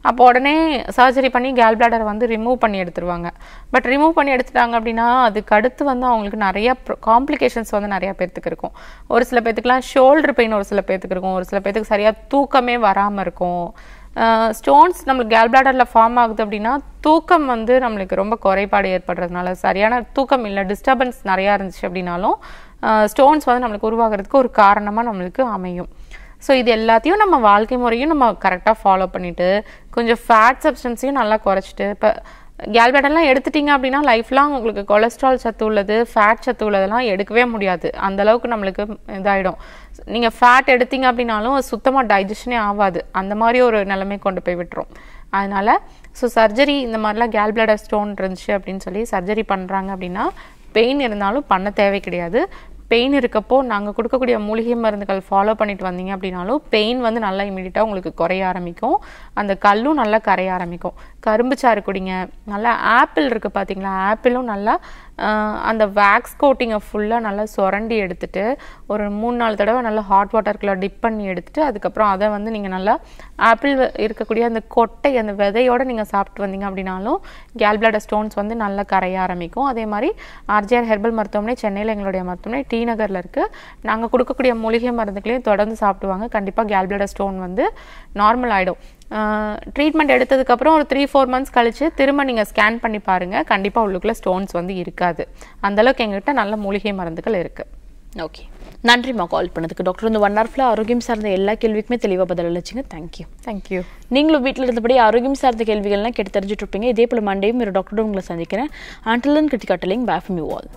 அப்போ உடனே சர்ஜரி பண்ணி கேல் பிளாடர் வந்து ரிமூவ் பண்ணி எடுத்துருவாங்க. பட் ரிமூவ் பண்ணி எடுத்துட்டாங்க அப்படின்னா அதுக்கு அடுத்து வந்து அவங்களுக்கு நிறைய காம்ப்ளிகேஷன்ஸ் வந்து நிறையா பேர்த்துக்கு இருக்கும். ஒரு சில பேர்த்துக்குலாம் ஷோல்டர் பெயின் ஒரு சில பேர்த்துக்கு இருக்கும். ஒரு சில பேர்த்துக்கு சரியாக தூக்கமே வராமல் இருக்கும். ஸ்டோன்ஸ் நம்மளுக்கு கேல் பிளாடரில் ஃபார்ம் ஆகுது அப்படின்னா தூக்கம் வந்து நம்மளுக்கு ரொம்ப குறைபாடு ஏற்படுறதுனால சரியான தூக்கம் இல்லை டிஸ்டர்பன்ஸ் நிறையா இருந்துச்சு அப்படின்னாலும் ஸ்டோன்ஸ் வந்து நம்மளுக்கு உருவாகிறதுக்கு ஒரு காரணமாக நம்மளுக்கு அமையும். ஸோ இது எல்லாத்தையும் நம்ம வாழ்க்கை முறையும் நம்ம கரெக்டாக ஃபாலோ பண்ணிவிட்டு கொஞ்சம் ஃபேட் சப்ஸ்டன்ஸையும் நல்லா குறைச்சிட்டு இப்போ கேல்பேட்டெல்லாம் எடுத்துட்டிங்க அப்படின்னா லைஃப் லாங் உங்களுக்கு கொலஸ்ட்ரால் சத்து உள்ளது ஃபேட் சத்து உள்ளதெல்லாம் எடுக்கவே முடியாது. அந்த அளவுக்கு நம்மளுக்கு இதாகிடும் நீங்கள் ஃபேட் எடுத்தீங்க அப்படின்னாலும் சுத்தமாக டைஜஷனே ஆகாது. அந்த மாதிரி ஒரு நிலைமை கொண்டு போய் விட்டுரும். அதனால் ஸோ சர்ஜரி இந்த மாதிரிலாம் கேல்பிளடர் ஸ்டோன் இருந்துச்சு அப்படின்னு சொல்லி சர்ஜரி பண்ணுறாங்க அப்படின்னா பெயின் இருந்தாலும் பண்ண தேவை கிடையாது. பெயின் இருக்கப்போ நாங்கள் கொடுக்கக்கூடிய மூலிகை மருந்துகள் ஃபாலோ பண்ணிட்டு வந்தீங்க அப்படின்னாலும் பெயின் வந்து நல்லா இமீடியட்டாக உங்களுக்கு குறைய ஆரம்பிக்கும். அந்த கல்லும் நல்லா கரைய ஆரம்பிக்கும். கரும்பு சாறு குடிங்க. நல்லா ஆப்பிள் இருக்குது பார்த்தீங்களா ஆப்பிளும் நல்லா அந்த வேக்ஸ் கோட்டிங்கை ஃபுல்லாக நல்லா சுரண்டி எடுத்துட்டு ஒரு மூணு நாலு தடவை நல்லா ஹாட் வாட்டருக்குள்ளே டிப் பண்ணி எடுத்துட்டு அதுக்கப்புறம் அதை வந்து நீங்கள் நல்லா ஆப்பிள் இருக்கக்கூடிய அந்த கொட்டை அந்த விதையோட நீங்கள் சாப்பிட்டு வந்தீங்க அப்படின்னாலும் கேல்பிளாட ஸ்டோன்ஸ் வந்து நல்லா கரைய ஆரம்பிக்கும். அதே மாதிரி ஆர்ஜிஆர் ஹெர்பல் மருத்துவமனை சென்னையில் எங்களுடைய மருத்துவமனை டி நகரில் இருக்குது நாங்கள் கொடுக்கக்கூடிய மூலிகை மருந்துகளையும் தொடர்ந்து சாப்பிடுவாங்க. கண்டிப்பாக கேல்பிளாட ஸ்டோன் வந்து நார்மல் ஆகிடும் ட்ரீட்மெண்ட் எடுத்ததுக்கப்புறம் ஒரு த்ரீ ஃபோர் மந்த்ஸ் கழிச்சு திரும்ப நீங்கள் ஸ்கேன் பண்ணி பாருங்கள் கண்டிப்பாக உள்ளுக்குள்ள ஸ்டோன்ஸ் வந்து இருக்காது. அந்தளவுக்கு எங்ககிட்ட நல்ல மூலிகை மருந்துகள் இருக்குது ஓகே நன்றிம்மா கால் பண்ணதுக்கு. டாக்டர் இந்த ஒன் ஹவர்ல ஆரோக்கியம் சார்ந்த எல்லா கேள்விக்குமே தெளிவாக பதில் அளிச்சிங்க. தேங்க்யூ தேங்க்யூ நீங்களும் வீட்டில் இருந்தபடி ஆரோக்கியம் சார்ந்த கேள்விகள்லாம் கேட்டு தெரிஞ்சுட்டு இருப்பீங்க. இதே போல மண்டேயும் ஒரு டாக்டரோட உங்களை சந்திக்கிறேன். ஆண்டலன் கிருத்திகாட்டலிங் பேஃப் மியூ ஆல்